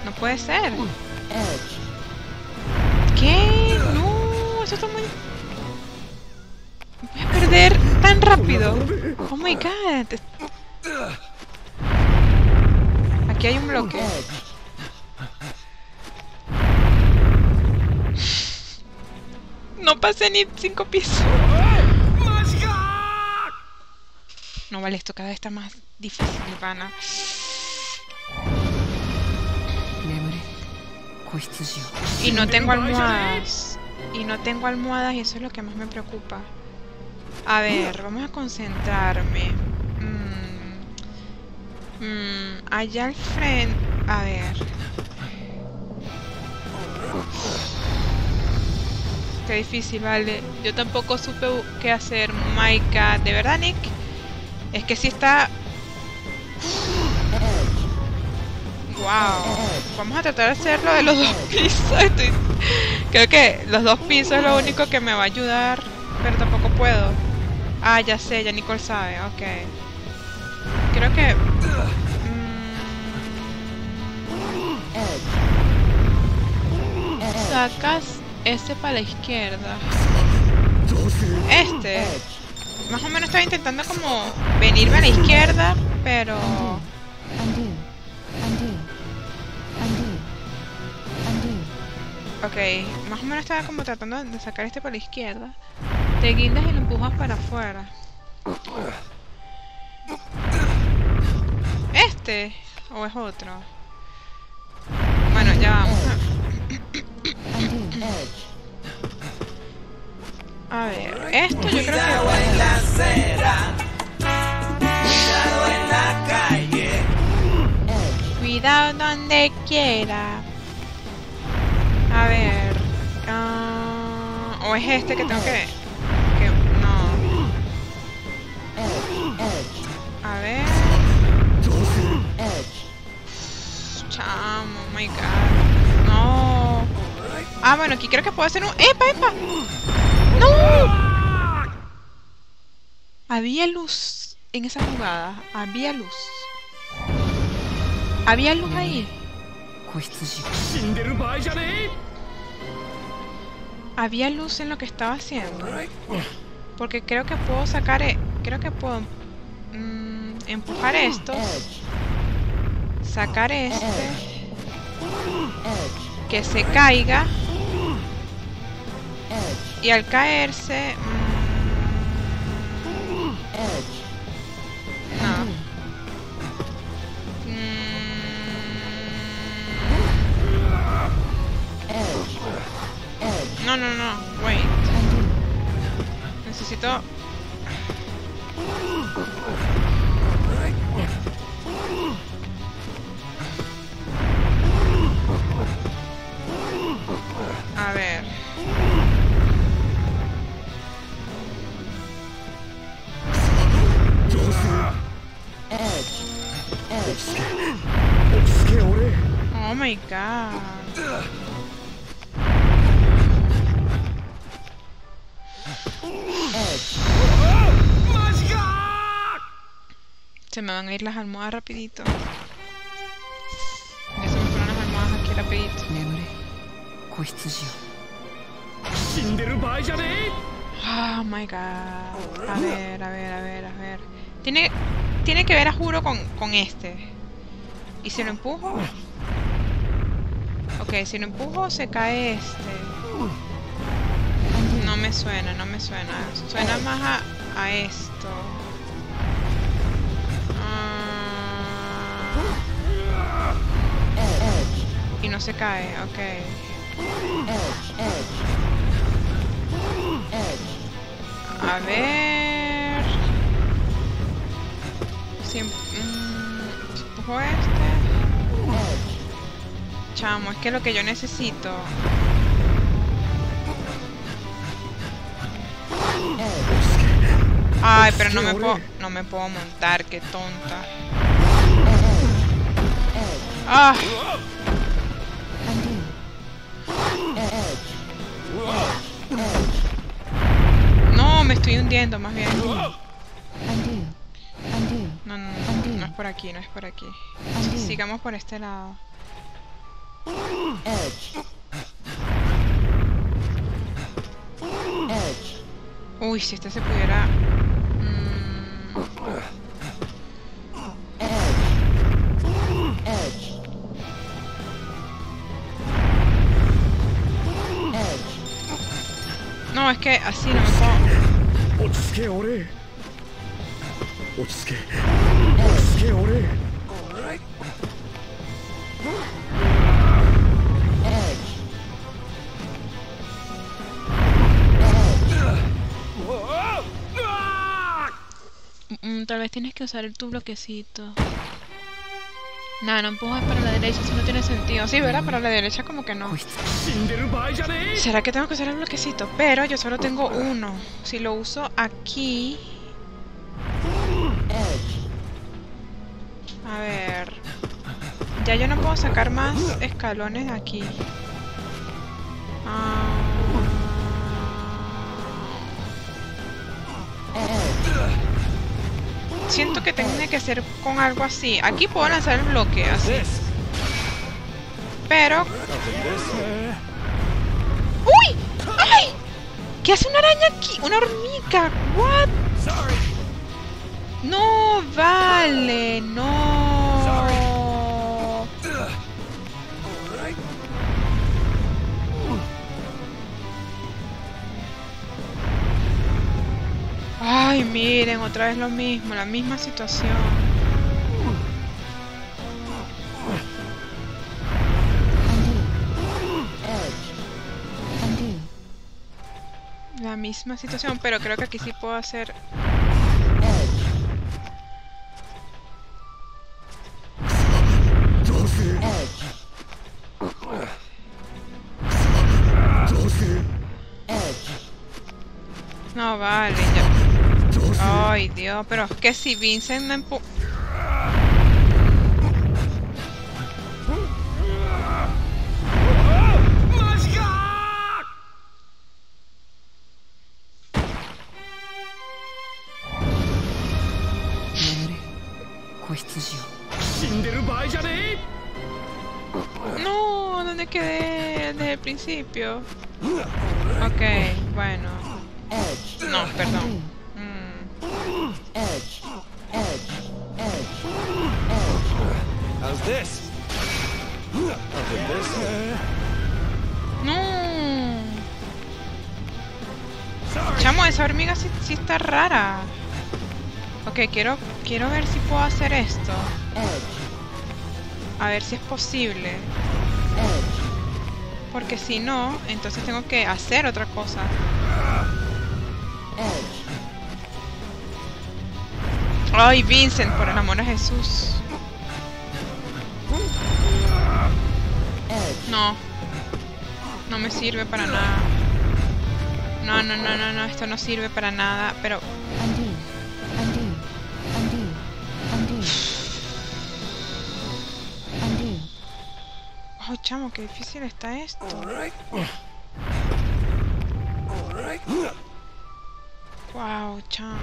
No puede ser. ¿Qué? eso está muy... Voy a perder tan rápido. Oh my god. Aquí hay un bloque. No pasé ni cinco pisos. No vale, esto cada vez está más difícil, pana. Y no tengo almohadas. Y no tengo almohadas y eso es lo que más me preocupa. A ver, vamos a concentrarme. Mm, mm, allá al frente. A ver. Qué difícil, vale. Yo tampoco supe qué hacer, Maika. ¿De verdad, Nick? Es que sí está... Wow. Vamos a tratar de hacerlo de los dos (laughs) pisos. Estoy- (laughs) Creo que los dos pisos es lo único que me va a ayudar. Pero tampoco puedo. Ah, ya sé, ya Nicole sabe. Ok. Creo que... mm, Sacas ese para la izquierda. Este. Más o menos estaba intentando como venirme a la izquierda, pero... Ok, más o menos estaba como tratando de sacar este para la izquierda. Te guindas y lo empujas para afuera. ¿Este? ¿O es otro? Bueno, ya vamos. A ver, esto yo creo que... Cuidado donde quiera. A ver. ah, o es este que tengo que. que no. A ver. Chamo, oh my god. No. Ah, bueno, aquí creo que puedo hacer un. ¡Epa, epa! ¡No! Había luz en esa jugada. Había luz. Había luz ahí. Había luz en lo que estaba haciendo. Porque creo que puedo sacar e-, creo que puedo mm, empujar estos sacar este que se caiga y al caerse mmm, No, no, no. Wait. Necesito. A ver. Oh my god. Se me van a ir las almohadas rapidito. Ya se me fueron las almohadas aquí rapidito. Oh my god. A ver, a ver, a ver, a ver. Tiene, tiene que ver a juro con, con este. ¿Y si lo empujo? Ok, si lo empujo se cae este. No me suena, no me suena. Suena más a, a esto. Ah. Y no se cae, ok. A ver. Si, em- mm, este. Chamo, es que lo que yo necesito. Ay, pero no me puedo, no me puedo montar, qué tonta. Ah, no, me estoy hundiendo más bien. No, no, no, no es por aquí, no es por aquí. Sigamos por este lado. Uy, si este se pudiera... mm, No, es que así no me puedo... tienes que usar tu bloquecito. Nada, no empujes para la derecha, eso no tiene sentido. Sí, ¿verdad? Para la derecha como que no. ¿Será que tengo que usar el bloquecito? Pero yo solo tengo uno. Si lo uso aquí... A ver... Ya yo no puedo sacar más escalones de aquí. Siento que tiene que ser con algo así. Aquí puedo lanzar el bloque, así. Pero... ¡Uy! ¡Ay! ¿Qué hace una araña aquí? ¡Una hormiga! ¿What? No, vale, no. Ay, miren, otra vez lo mismo, la misma situación. La misma situación, pero creo que aquí sí puedo hacer... No, vale, Dios, pero es que si Vincent me empu... No, ¿dónde quedé desde el principio? Ok, bueno. No, perdón. No. Chamo, esa hormiga sí, está rara. Ok, quiero, quiero ver si puedo hacer esto. A ver si es posible. Porque si no, entonces tengo que hacer otra cosa. Ay, Vincent, por el amor a Jesús. No. No me sirve para nada. No, no, no, no, no, esto no sirve para nada, pero... Oh, chamo, qué difícil está esto. Wow, chamo.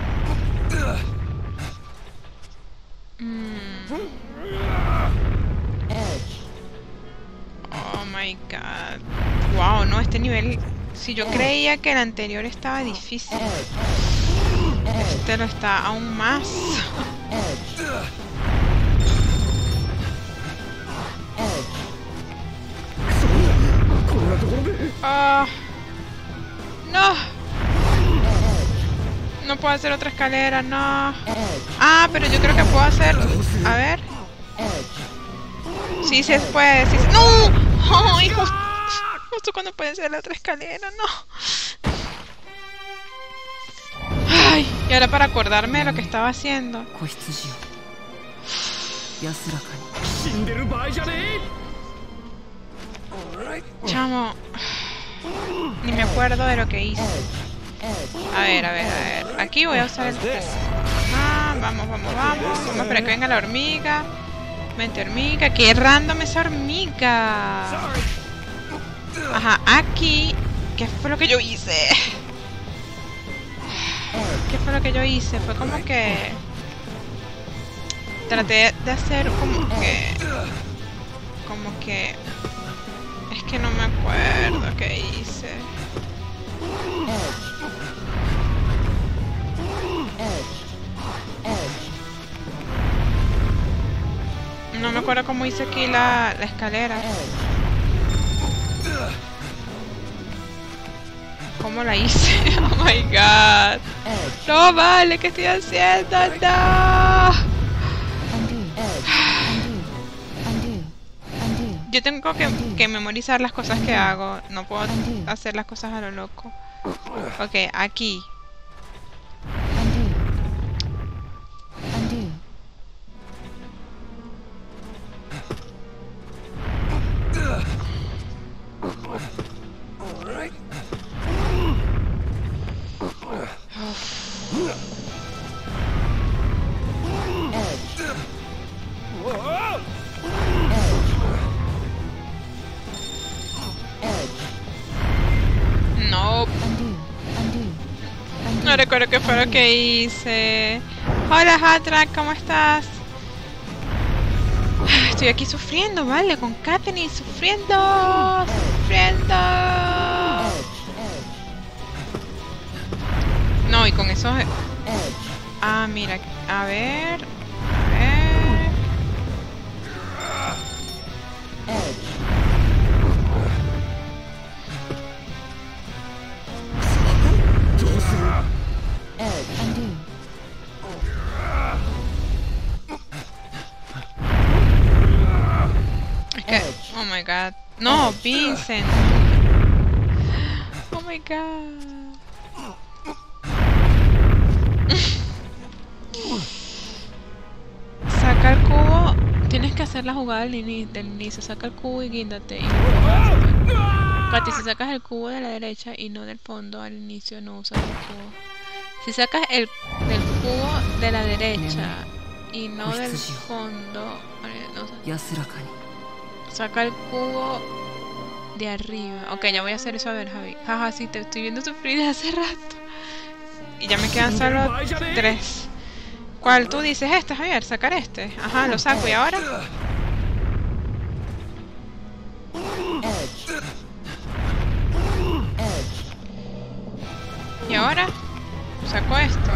Mm. Oh my god. Wow, no, este nivel. Si yo creía que el anterior estaba difícil, este lo está aún más. Ah. no. No puedo hacer otra escalera, no. Ah, pero yo creo que puedo hacer. A ver. Sí se puede, sí se... Pues, ¡No! (laughs) ¡Oh, hijo! Justo cuando puede ser la otra escalera, no. Ay, y ahora para acordarme de lo que estaba haciendo. Chamo. Ni me acuerdo de lo que hice. A ver, a ver, a ver. Aquí voy a usar el... Ah, vamos, vamos, vamos. Vamos que venga la hormiga. Vente hormiga. Qué random esa hormiga. Ajá, aquí. ¿Qué fue lo que yo hice? (sighs) ¿Qué fue lo que yo hice? Fue como que... Traté de hacer como que... Como que... Es que no me acuerdo qué hice. No me acuerdo cómo hice aquí la, la escalera. ¿Cómo la hice? (laughs) Oh my god. No vale, ¿qué estoy haciendo? No. Yo tengo que, que memorizar las cosas que hago. No puedo hacer las cosas a lo loco. Ok, aquí. No, recuerdo qué fue lo que hice. Hola, Hatrak, ¿cómo estás? Estoy aquí sufriendo, ¿vale? Con Katherine, sufriendo. Sufriendo. No, y con eso... Ah, mira. A ver... A ver... Oh my god. No, Vincent. Oh my god. Saca el cubo. Tienes que hacer la jugada del inicio. Saca el cubo y guíndate. Y... Pues. Si sacas el cubo de la derecha y no del fondo al inicio, no usas el cubo. Si sacas el del cubo de la derecha y no del fondo, no usas. Saca el cubo de arriba. Ok, ya voy a hacer eso a ver, Javi. Jaja, sí, te estoy viendo sufrir de (laughs) hace rato. Y ya me quedan solo tres. ¿Cuál tú dices este, Javier? Sacar este. Ajá, lo saco. ¿Y ahora? ¿Y ahora? Saco esto.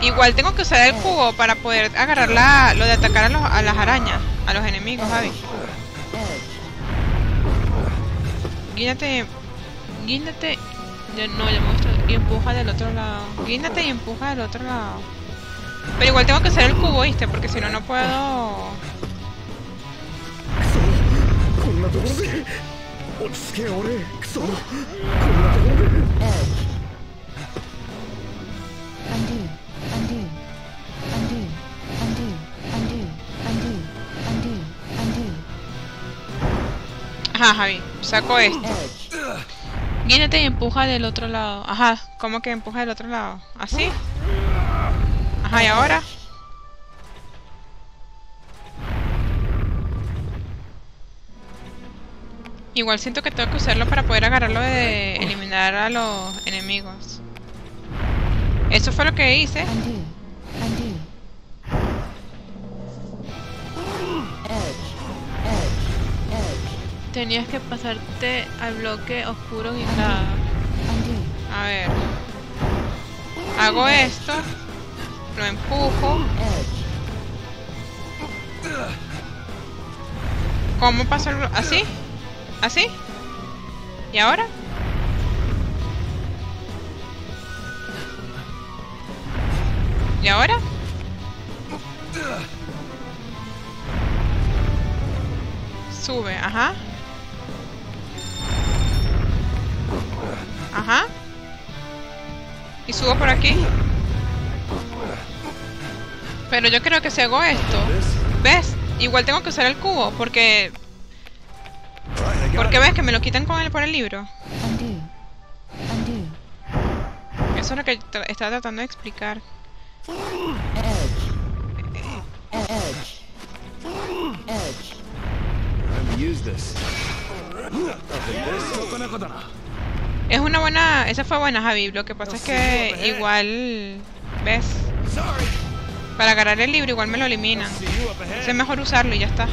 Igual tengo que usar el cubo para poder agarrar la, lo de atacar a, los, a las arañas, a los enemigos, Javi. Guíndate, guíndate, no, ya gusta, y empuja del otro lado. Guíndate y empuja del otro lado. Pero igual tengo que usar el cubo, ¿viste? Porque si no, no puedo... Ajá, Javi, saco esto. Guíndate y empuja del otro lado. Ajá, ¿cómo que empuja del otro lado? ¿Así? Ajá, ¿y ahora? Igual siento que tengo que usarlo para poder agarrarlo de eliminar a los enemigos. Eso fue lo que hice. Tenías que pasarte al bloque oscuro guindado. A ver. Hago esto. Lo empujo. ¿Cómo blo- ¿Así? ¿Así? ¿Y ahora? Pero yo creo que si hago esto, ¿ves? Igual tengo que usar el cubo porque porque ves que me lo quitan con el por el libro. Eso es lo que estaba tratando de explicar. Es una buena, esa fue buena, Javi. Lo que pasa es que igual, ¿ves? Para agarrar el libro igual me lo eliminan. Es mejor usarlo y ya está.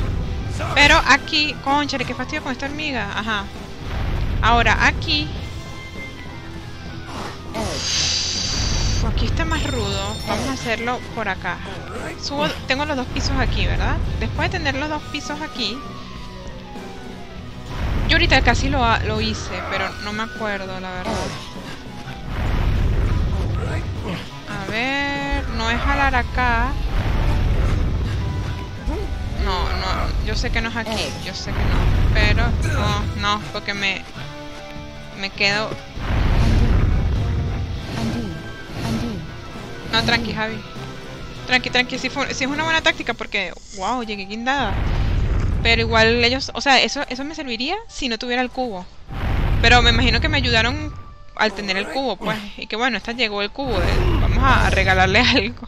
Pero aquí, conchale, qué fastidio con esta hormiga. Ajá. Ahora, aquí. Aquí está más rudo. Vamos a hacerlo por acá. Subo, tengo los dos pisos aquí, ¿verdad? Después de tener los dos pisos aquí. Yo ahorita casi lo, lo hice, pero no me acuerdo, la verdad. No es jalar acá. No, no, yo sé que no es aquí, yo sé que no. Pero, no, no, porque me, me quedo... No, tranqui, Javi. Tranqui, tranqui, sí, fue, sí es una buena táctica porque, wow, llegué guindada. Pero igual ellos, o sea, eso, eso me serviría si no tuviera el cubo. Pero me imagino que me ayudaron al tener el cubo, pues. Y que bueno, esta llegó el cubo vamos a regalarle algo.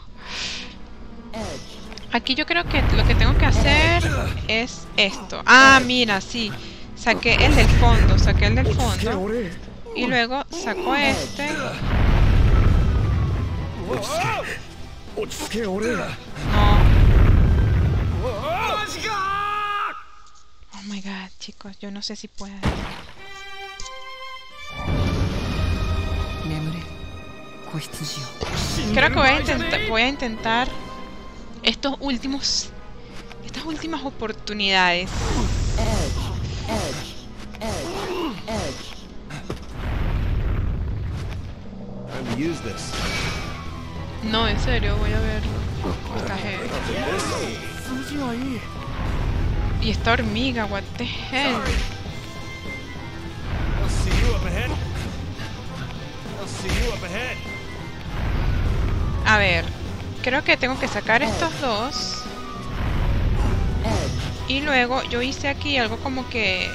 Aquí yo creo que lo que tengo que hacer es esto. Ah, mira, sí. Saqué el del fondo, saqué el del fondo. Y luego saco este. No. Oh my god, chicos, yo no sé si puedo. Creo que voy a intentar, voy a intentar estos últimos, estas últimas oportunidades. No, en serio, voy a ver. Y esta hormiga, what the hell. A ver, creo que tengo que sacar estos dos. Y luego yo hice aquí algo como que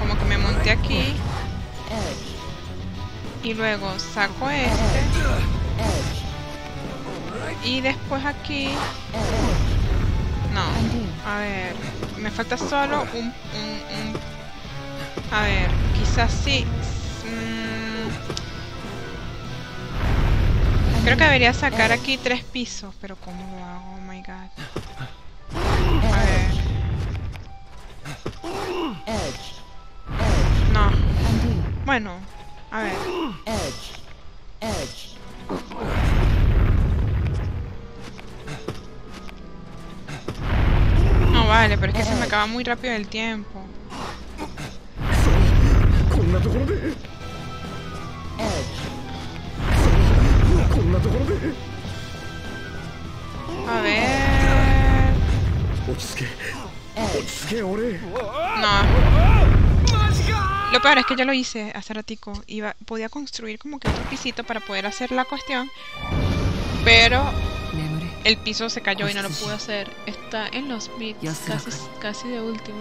como que me monté aquí. Y luego saco este. Y después aquí. No. A ver. Me falta solo un, un, A ver, quizás sí. Creo que debería sacar aquí tres pisos, pero ¿cómo lo hago? Oh my god. A ver. No. Bueno, a ver. No vale, pero es que se me acaba muy rápido el tiempo. こんなところでこんなところで A ver. 落ち着け落ち着け俺 No. Lo peor es que yo lo hice hace ratico. Iba, podía construir como que otro pisito para poder hacer la cuestión. Pero 眠れ el piso se cayó y no lo pude hacer. Está en los bits, Ya sé. casi, casi de último.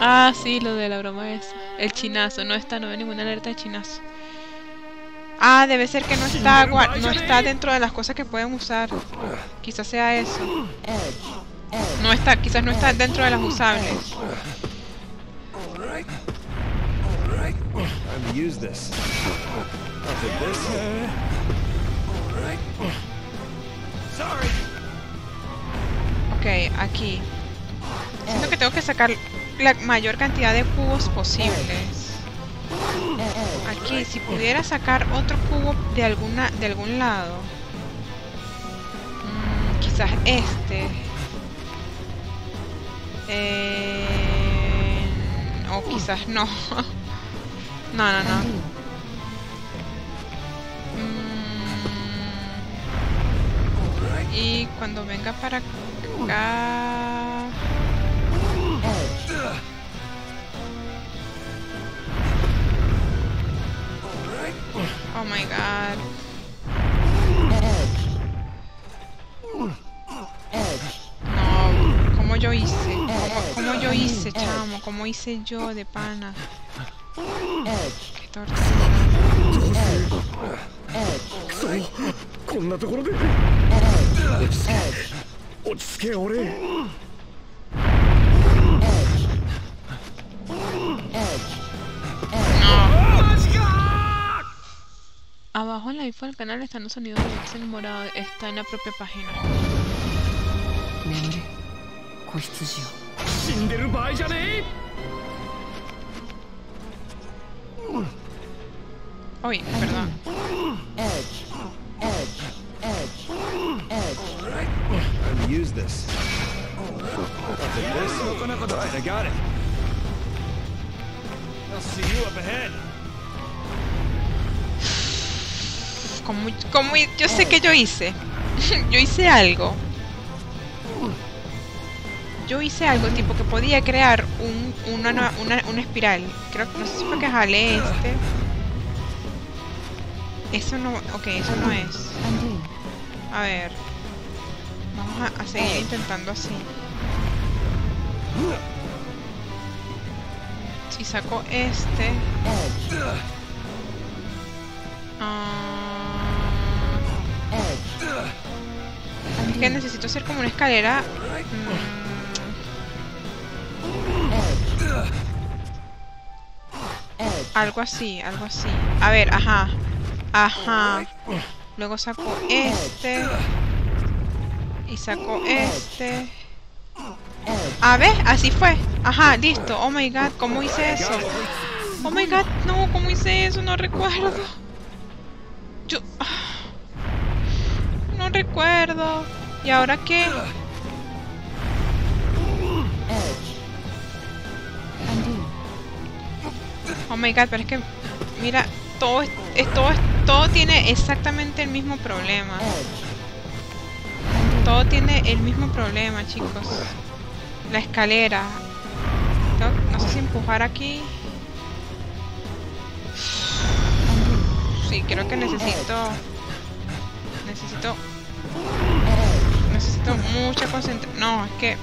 Ah, sí, lo de la broma esa. El chinazo, no está, no veo ninguna alerta de chinazo. Ah, debe ser que no está, no está dentro de las cosas que pueden usar. Quizás sea eso. No está, quizás no está dentro de las usables. Ok, aquí. Siento que tengo que sacar la mayor cantidad de cubos posibles. Aquí, si pudiera sacar otro cubo de alguna de algún lado. Mm, quizás este. Eh, o quizás no. (laughs) no, no, no. Mm, y cuando venga para acá... Oh my god. No, ¿cómo yo hice? ¿Cómo, cómo yo hice, chamo? ¿Cómo hice yo de pana? Qué tortura. こん Abajo en la info del canal están los sonidos de Excel morado. Está en la propia página. Oye, perdón. Edge, edge, edge, edge. I've used this. I got it. I'll see you up ahead. ¿Cómo, cómo hi- yo sé que yo hice? (laughs) yo hice algo. Yo hice algo tipo que podía crear un, una, una, una espiral. Creo que no sé si fue que jalé este. Eso no. Ok, eso no es. A ver. Vamos a, a seguir intentando así. Si saco este. Ah, es que necesito hacer como una escalera. mm, algo así, algo así. A ver, ajá. Ajá. Luego saco este. Y saco este. A ver, así fue. Ajá, listo. Oh my god, ¿cómo hice eso? Oh my god, no, ¿cómo hice eso? No recuerdo. Yo... No recuerdo. ¿Y ahora qué? Oh my god, pero es que... Mira, todo, es, todo, es- todo tiene exactamente el mismo problema. Todo tiene el mismo problema, chicos. La escalera. No sé si empujar aquí. Sí, creo que necesito necesito... Mucha concentración. No, es que...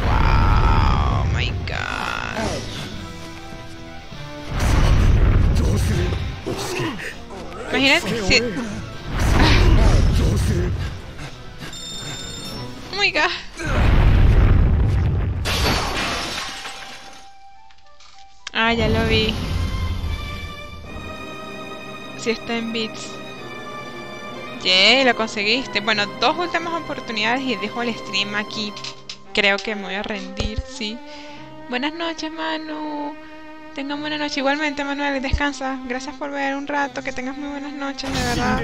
Wow, my god. Imagínate si... Oh my god. Ah, ya lo vi. Si está en bits. Yay, lo conseguiste. Bueno, dos últimas oportunidades y dejo el stream aquí. Creo que me voy a rendir, sí. Buenas noches, Manu. Tengan buena noche. Igualmente, Manuel, descansa. Gracias por ver un rato. Que tengas muy buenas noches, de verdad.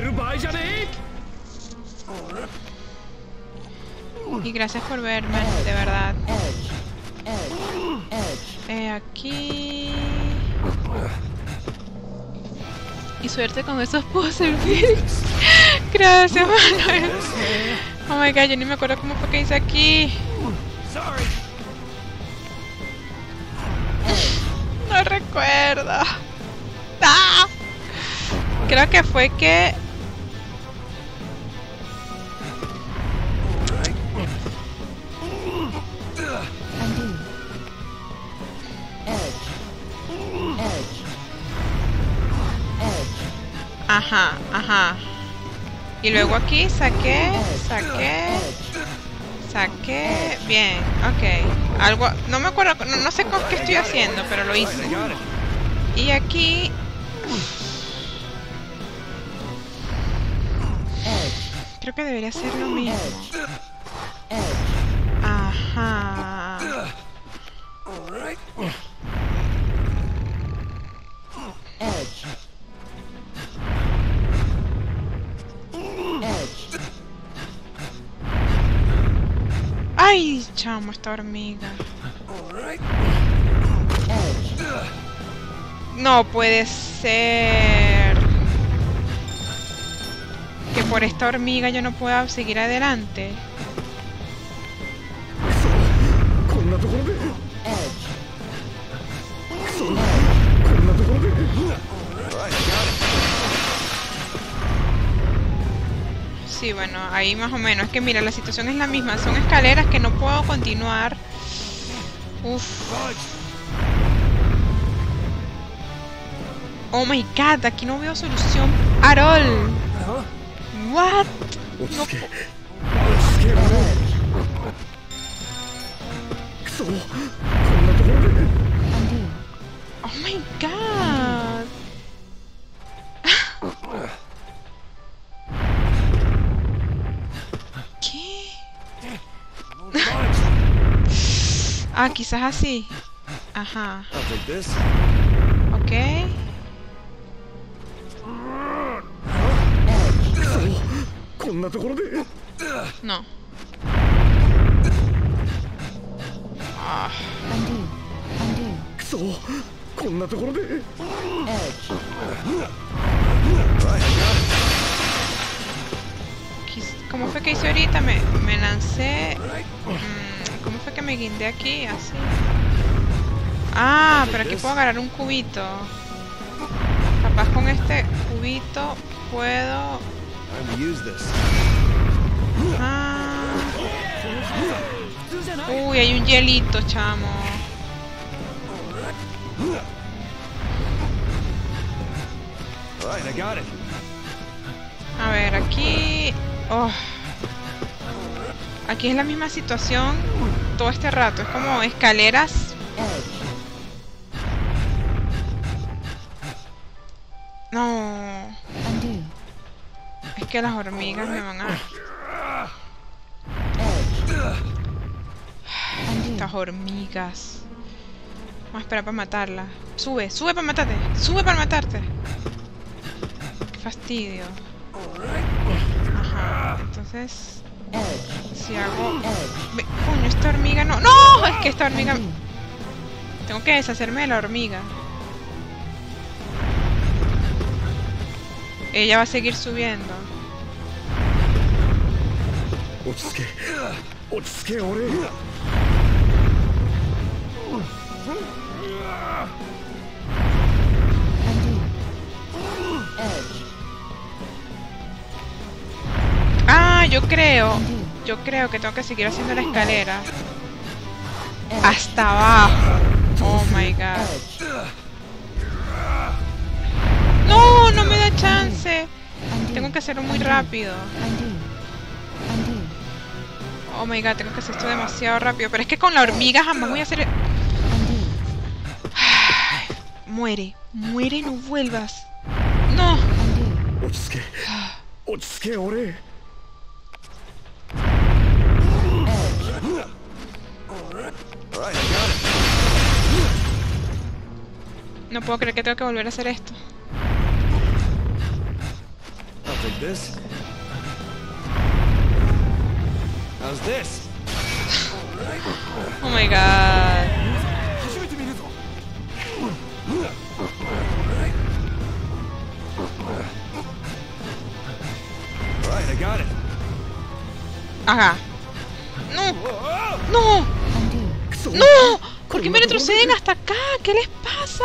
Y gracias por ver, Manu, de verdad. Eh, aquí... Y suerte con esos puzzles. (laughs) gracias, Manuel. Oh my god, yo ni me acuerdo cómo fue que hice aquí. No recuerdo. ¡Ah! Creo que fue que Undo. Ajá, ajá. Y luego aquí saqué, saqué, saqué. Bien, ok. Algo, no me acuerdo, no, sé con qué estoy haciendo, pero lo hice. Y aquí. Creo que debería ser lo mismo. Ajá. Ay, chamo, esta hormiga. No puede ser. Que por esta hormiga yo no pueda seguir adelante. Sí, bueno, ahí más o menos. Es que mira, la situación es la misma. Son escaleras que no puedo continuar. Uf. Oh my god, aquí no veo solución. At all. What? (laughs) Oh my god. Ah, quizás así. Ajá. Ok. No. Ah. ¿Cómo fue que hice ahorita? Me, me lancé... Mm. ¿Cómo fue que me guindé aquí? Así. Ah, pero aquí puedo agarrar un cubito. Capaz con este cubito puedo. Ah. Uy, hay un hielito, chamo. A ver, aquí... oh. Aquí es la misma situación todo este rato. Es como escaleras. No. Es que las hormigas me van a... Estas hormigas. Vamos a esperar para matarla. Sube, sube para matarte. Sube para matarte. Qué fastidio. Ajá. Entonces. Si hago. Esta hormiga no. ¡No! Es que esta hormiga. Tengo que deshacerme de la hormiga. Ella va a seguir subiendo. Yo creo. Yo creo que tengo que seguir haciendo la escalera. Hasta abajo. Oh my god. No, no me da chance. Tengo que hacerlo muy rápido. Oh my god, tengo que hacer esto demasiado rápido. Pero es que con la hormiga jamás voy a hacer. Muere, muere, no vuelvas. No. No puedo creer que tengo que volver a hacer esto. Oh my god. Ajá. No. No. No. ¿Por qué me retroceden hasta acá? ¿Qué les pasa?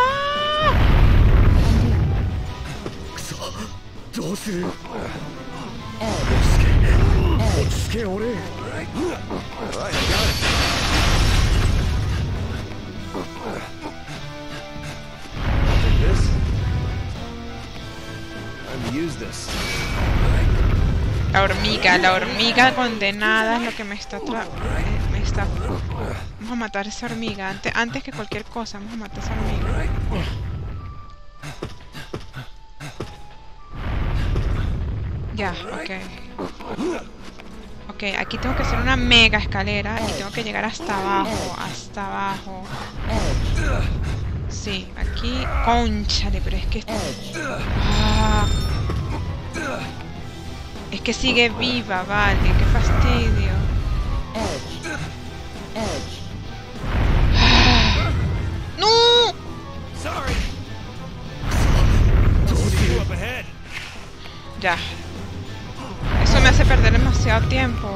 La hormiga, la hormiga condenada es lo que me está tra eh, me está a matar esa hormiga. Antes, que cualquier cosa, vamos a matar a esa hormiga. Ya, ok. Ok, aquí tengo que hacer una mega escalera y tengo que llegar hasta abajo, hasta abajo. Sí, aquí... Conchale, pero es que... esto- Ah. Es que sigue viva, vale, qué fastidio. Ah. ¡No! Ya. Eso me hace perder demasiado tiempo.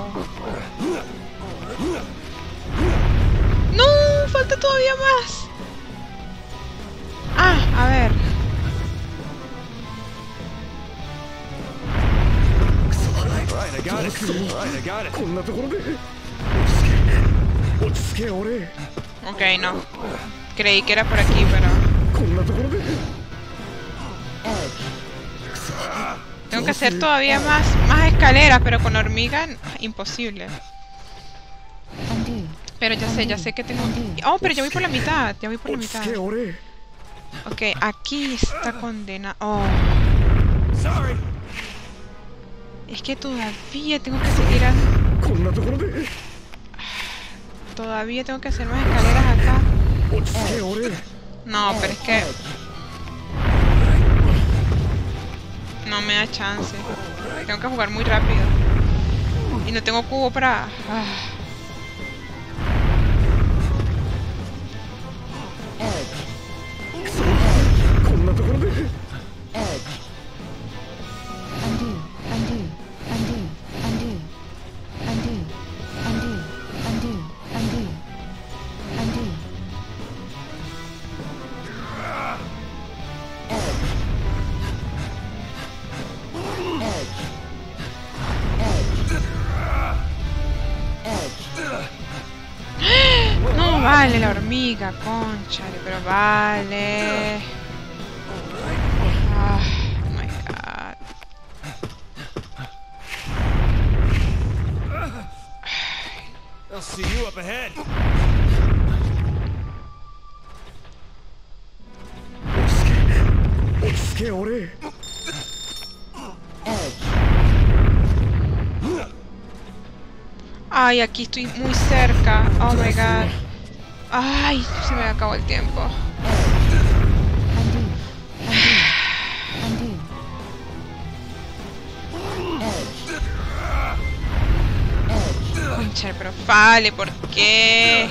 ¡No! ¡Falta todavía más! Ah, a ver. No. Creí que era por aquí, pero... Tengo que hacer todavía más, más escaleras, pero con hormiga imposible. Pero ya sé, ya sé que tengo... Oh, pero ya voy por la mitad, ya voy por la mitad. Ok, aquí está condena... Oh. Es que todavía tengo que seguir a... Todavía tengo que hacer más escaleras acá. No, pero es que... No me da chance. Tengo que jugar muy rápido. Y no tengo cubo para... Ah. diga, concia di provare. É. Ah, oh my god. I'll see you up ahead. Otsuke, ore. ai aqui estoy muito cerca. Oh my god. Ay, se me acabó el tiempo. Undo. Undo. Concha, pero vale, ¿por qué?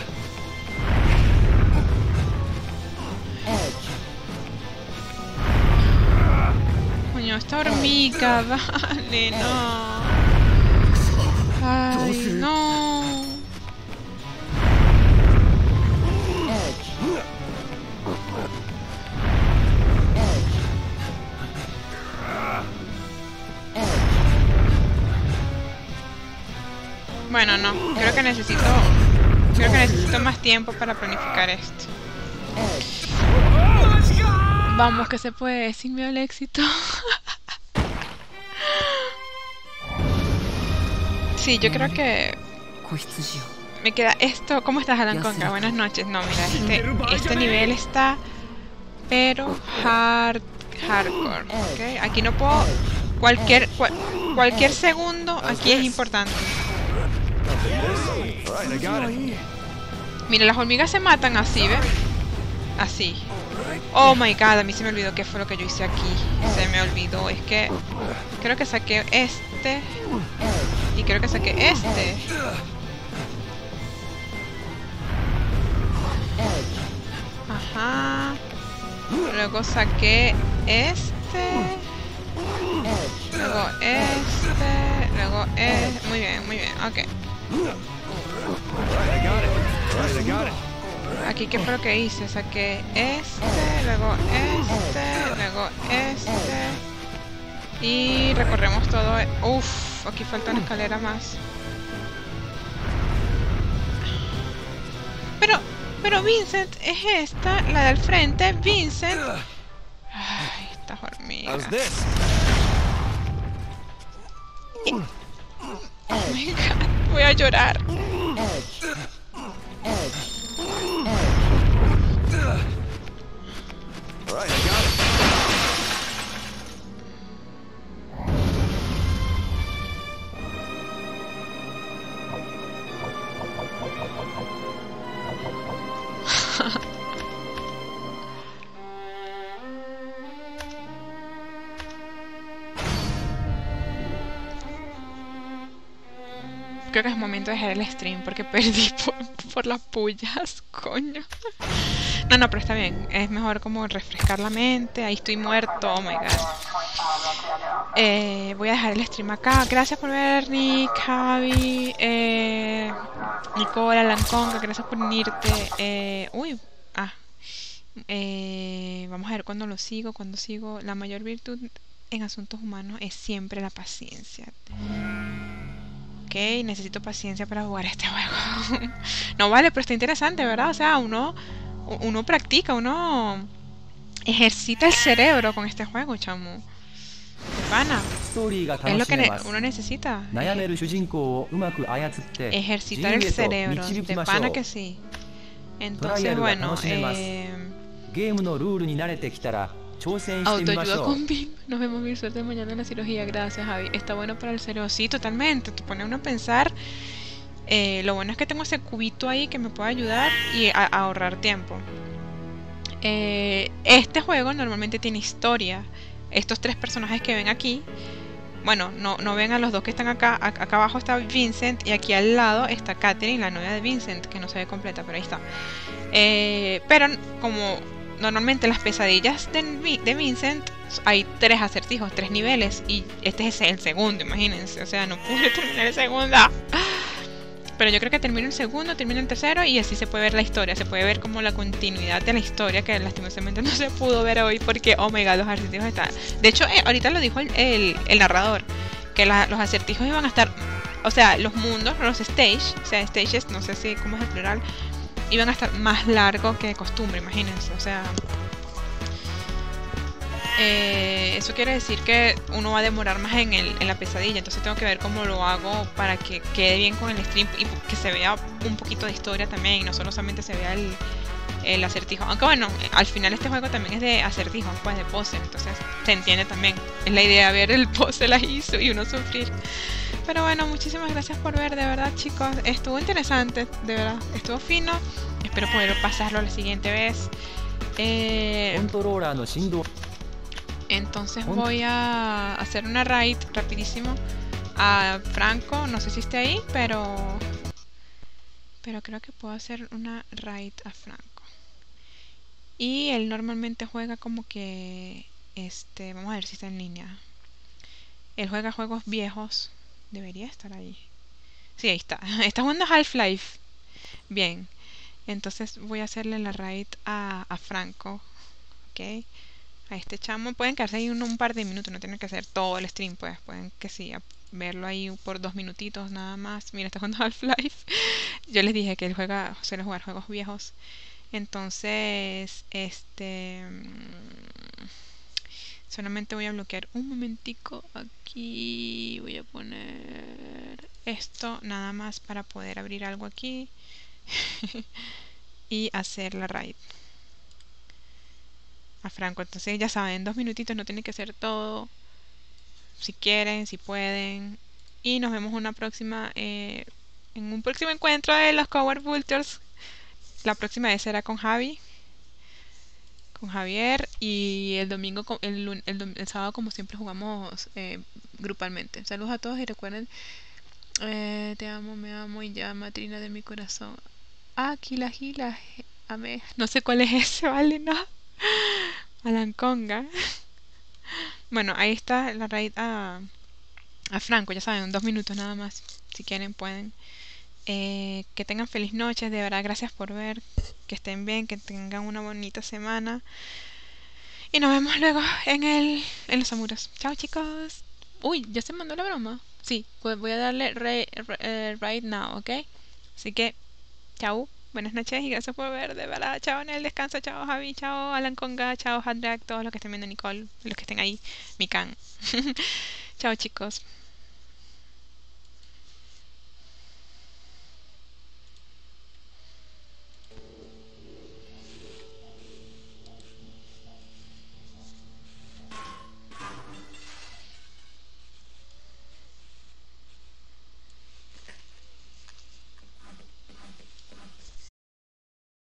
Coño, esta hormiga, (laughs) vale, no. Ay, no. Que necesito creo que necesito más tiempo para planificar esto. Vamos que se puede, sin miedo al éxito. (laughs) Sí, yo creo que me queda esto. ¿Cómo estás, Alan Conga? Buenas noches. No, mira, este, este nivel está pero hard hardcore, ¿ok? Aquí no puedo cualquier cual- cualquier segundo aquí es importante. Mira, las hormigas se matan así, ¿ves? Así. Oh my god, a mí se me olvidó qué fue lo que yo hice aquí. Se me olvidó. Es que creo que saqué este. Y creo que saqué este. Ajá. Luego saqué este. Luego este. Luego este. Muy bien, muy bien. Ok. Aquí qué fue lo que hice, saqué este, luego este, luego este y recorremos todo. Uf, aquí falta una escalera más. Pero, pero Vincent es esta, la del frente, Vincent. Ay, estas hormigas. This? Oh my God, voy a llorar. It. Creo que es momento de dejar el stream porque (laughs) perdí por, las pullas, coño. No, no, pero está bien. Es mejor como refrescar la mente. Ahí estoy muerto, oh my god. Eh, voy a dejar el stream acá. Gracias por ver, Nick, Javi, eh, Nicola, Lanconga. Gracias por unirte. Eh, uy, ah. Eh, vamos a ver cuándo lo sigo, cuándo sigo. La mayor virtud en asuntos humanos es siempre la paciencia necesito paciencia para jugar este (laughs) juego. no vale, pero está interesante, ¿verdad? O sea, uno, uno practica, uno ejercita el cerebro con este juego, chamo. Pana. Es lo que uno necesita. Ejercitar el cerebro. De pana que sí. Entonces, bueno, eh... Autoayuda con BIM. Nos vemos mil suerte mañana en la cirugía. Gracias, Javi. Está bueno para el cerebro. Sí, totalmente. Te pone uno a pensar. Eh, lo bueno es que tengo ese cubito ahí que me puede ayudar y a, ahorrar tiempo. Eh, este juego normalmente tiene historia. Estos tres personajes que ven aquí. Bueno, no, no ven a los dos que están acá. Acá abajo está Vincent y aquí al lado está Katherine, la novia de Vincent, que no se ve completa, pero ahí está. Eh, pero como normalmente las pesadillas de, de Vincent hay tres acertijos, tres niveles y este es el segundo, imagínense. O sea, no pude (laughs) terminar el segundo. Pero yo creo que termino el segundo, termino el tercero y así se puede ver la historia. Se puede ver como la continuidad de la historia que lastimosamente (laughs) no se pudo ver hoy porque, oh my god, los acertijos están... De hecho, eh, ahorita lo dijo el, narrador, que los acertijos iban a estar... O sea, los mundos, los stage, o sea, stages, no sé si cómo es el plural, iban a estar más largos que de costumbre, imagínense. O sea... eh, eso quiere decir que uno va a demorar más en, el, en la pesadilla, entonces tengo que ver cómo lo hago para que quede bien con el stream y que se vea un poquito de historia también y no solo solamente se vea el, el acertijo. Aunque bueno, al final este juego también es de acertijos, pues de pose, entonces se entiende también. Es la idea ver el pose la hizo y uno sufrir. Pero bueno, muchísimas gracias por ver, de verdad chicos. Estuvo interesante, de verdad. Estuvo fino. Espero poder pasarlo la siguiente vez. Eh, entonces voy a hacer una raid rapidísimo a Franco. No sé si esté ahí, pero... Pero creo que puedo hacer una raid a Franco. Y él normalmente juega como que... Este, vamos a ver si está en línea. Él juega juegos viejos Debería estar ahí. Sí, ahí está. (laughs) Está jugando Half-Life. Bien. Entonces voy a hacerle la raid a, a Franco. Ok. A este chamo. Pueden quedarse ahí un, un par de minutos. No tienen que hacer todo el stream, pues. Pueden que sí, verlo ahí por dos minutitos nada más. Mira, está jugando (laughs) Half-Life. Yo les dije que él juega, suele jugar juegos viejos. Entonces, este... Solamente voy a bloquear un momentico aquí. Voy a poner esto nada más para poder abrir algo aquí. (laughs) y hacer la raid a Franco. Entonces ya saben, dos minutitos no tienen que hacer todo. Si quieren, si pueden. Y nos vemos una próxima, eh, en un próximo encuentro de los Cover Vultures. La próxima vez será con Javi. Con Javier. Y el domingo, el, el, el sábado como siempre jugamos eh, grupalmente. Saludos a todos y recuerden, eh, te amo, me amo y llama Trina de mi corazón. Ah, Gila. Amé. No sé cuál es ese, (laughs) ¿vale? No. Alan Conga. Bueno, ahí está la raid a, a Franco, ya saben, dos minutos nada más. Si quieren, pueden. Eh, que tengan feliz noche, de verdad, gracias por ver. Que estén bien, que tengan una bonita semana. Y nos vemos luego en el en los amuros. Chao, chicos. Uy, ya se mandó la broma. Sí, pues voy a darle re- eh, right now, ¿ok? Así que, chao. Buenas noches y gracias por ver, de verdad. Chao en el descanso, chao Javi, chao Alan Conga, chao Handrak, todos los que estén viendo Nicole, los que estén ahí, Mikan. (laughs) chao chicos.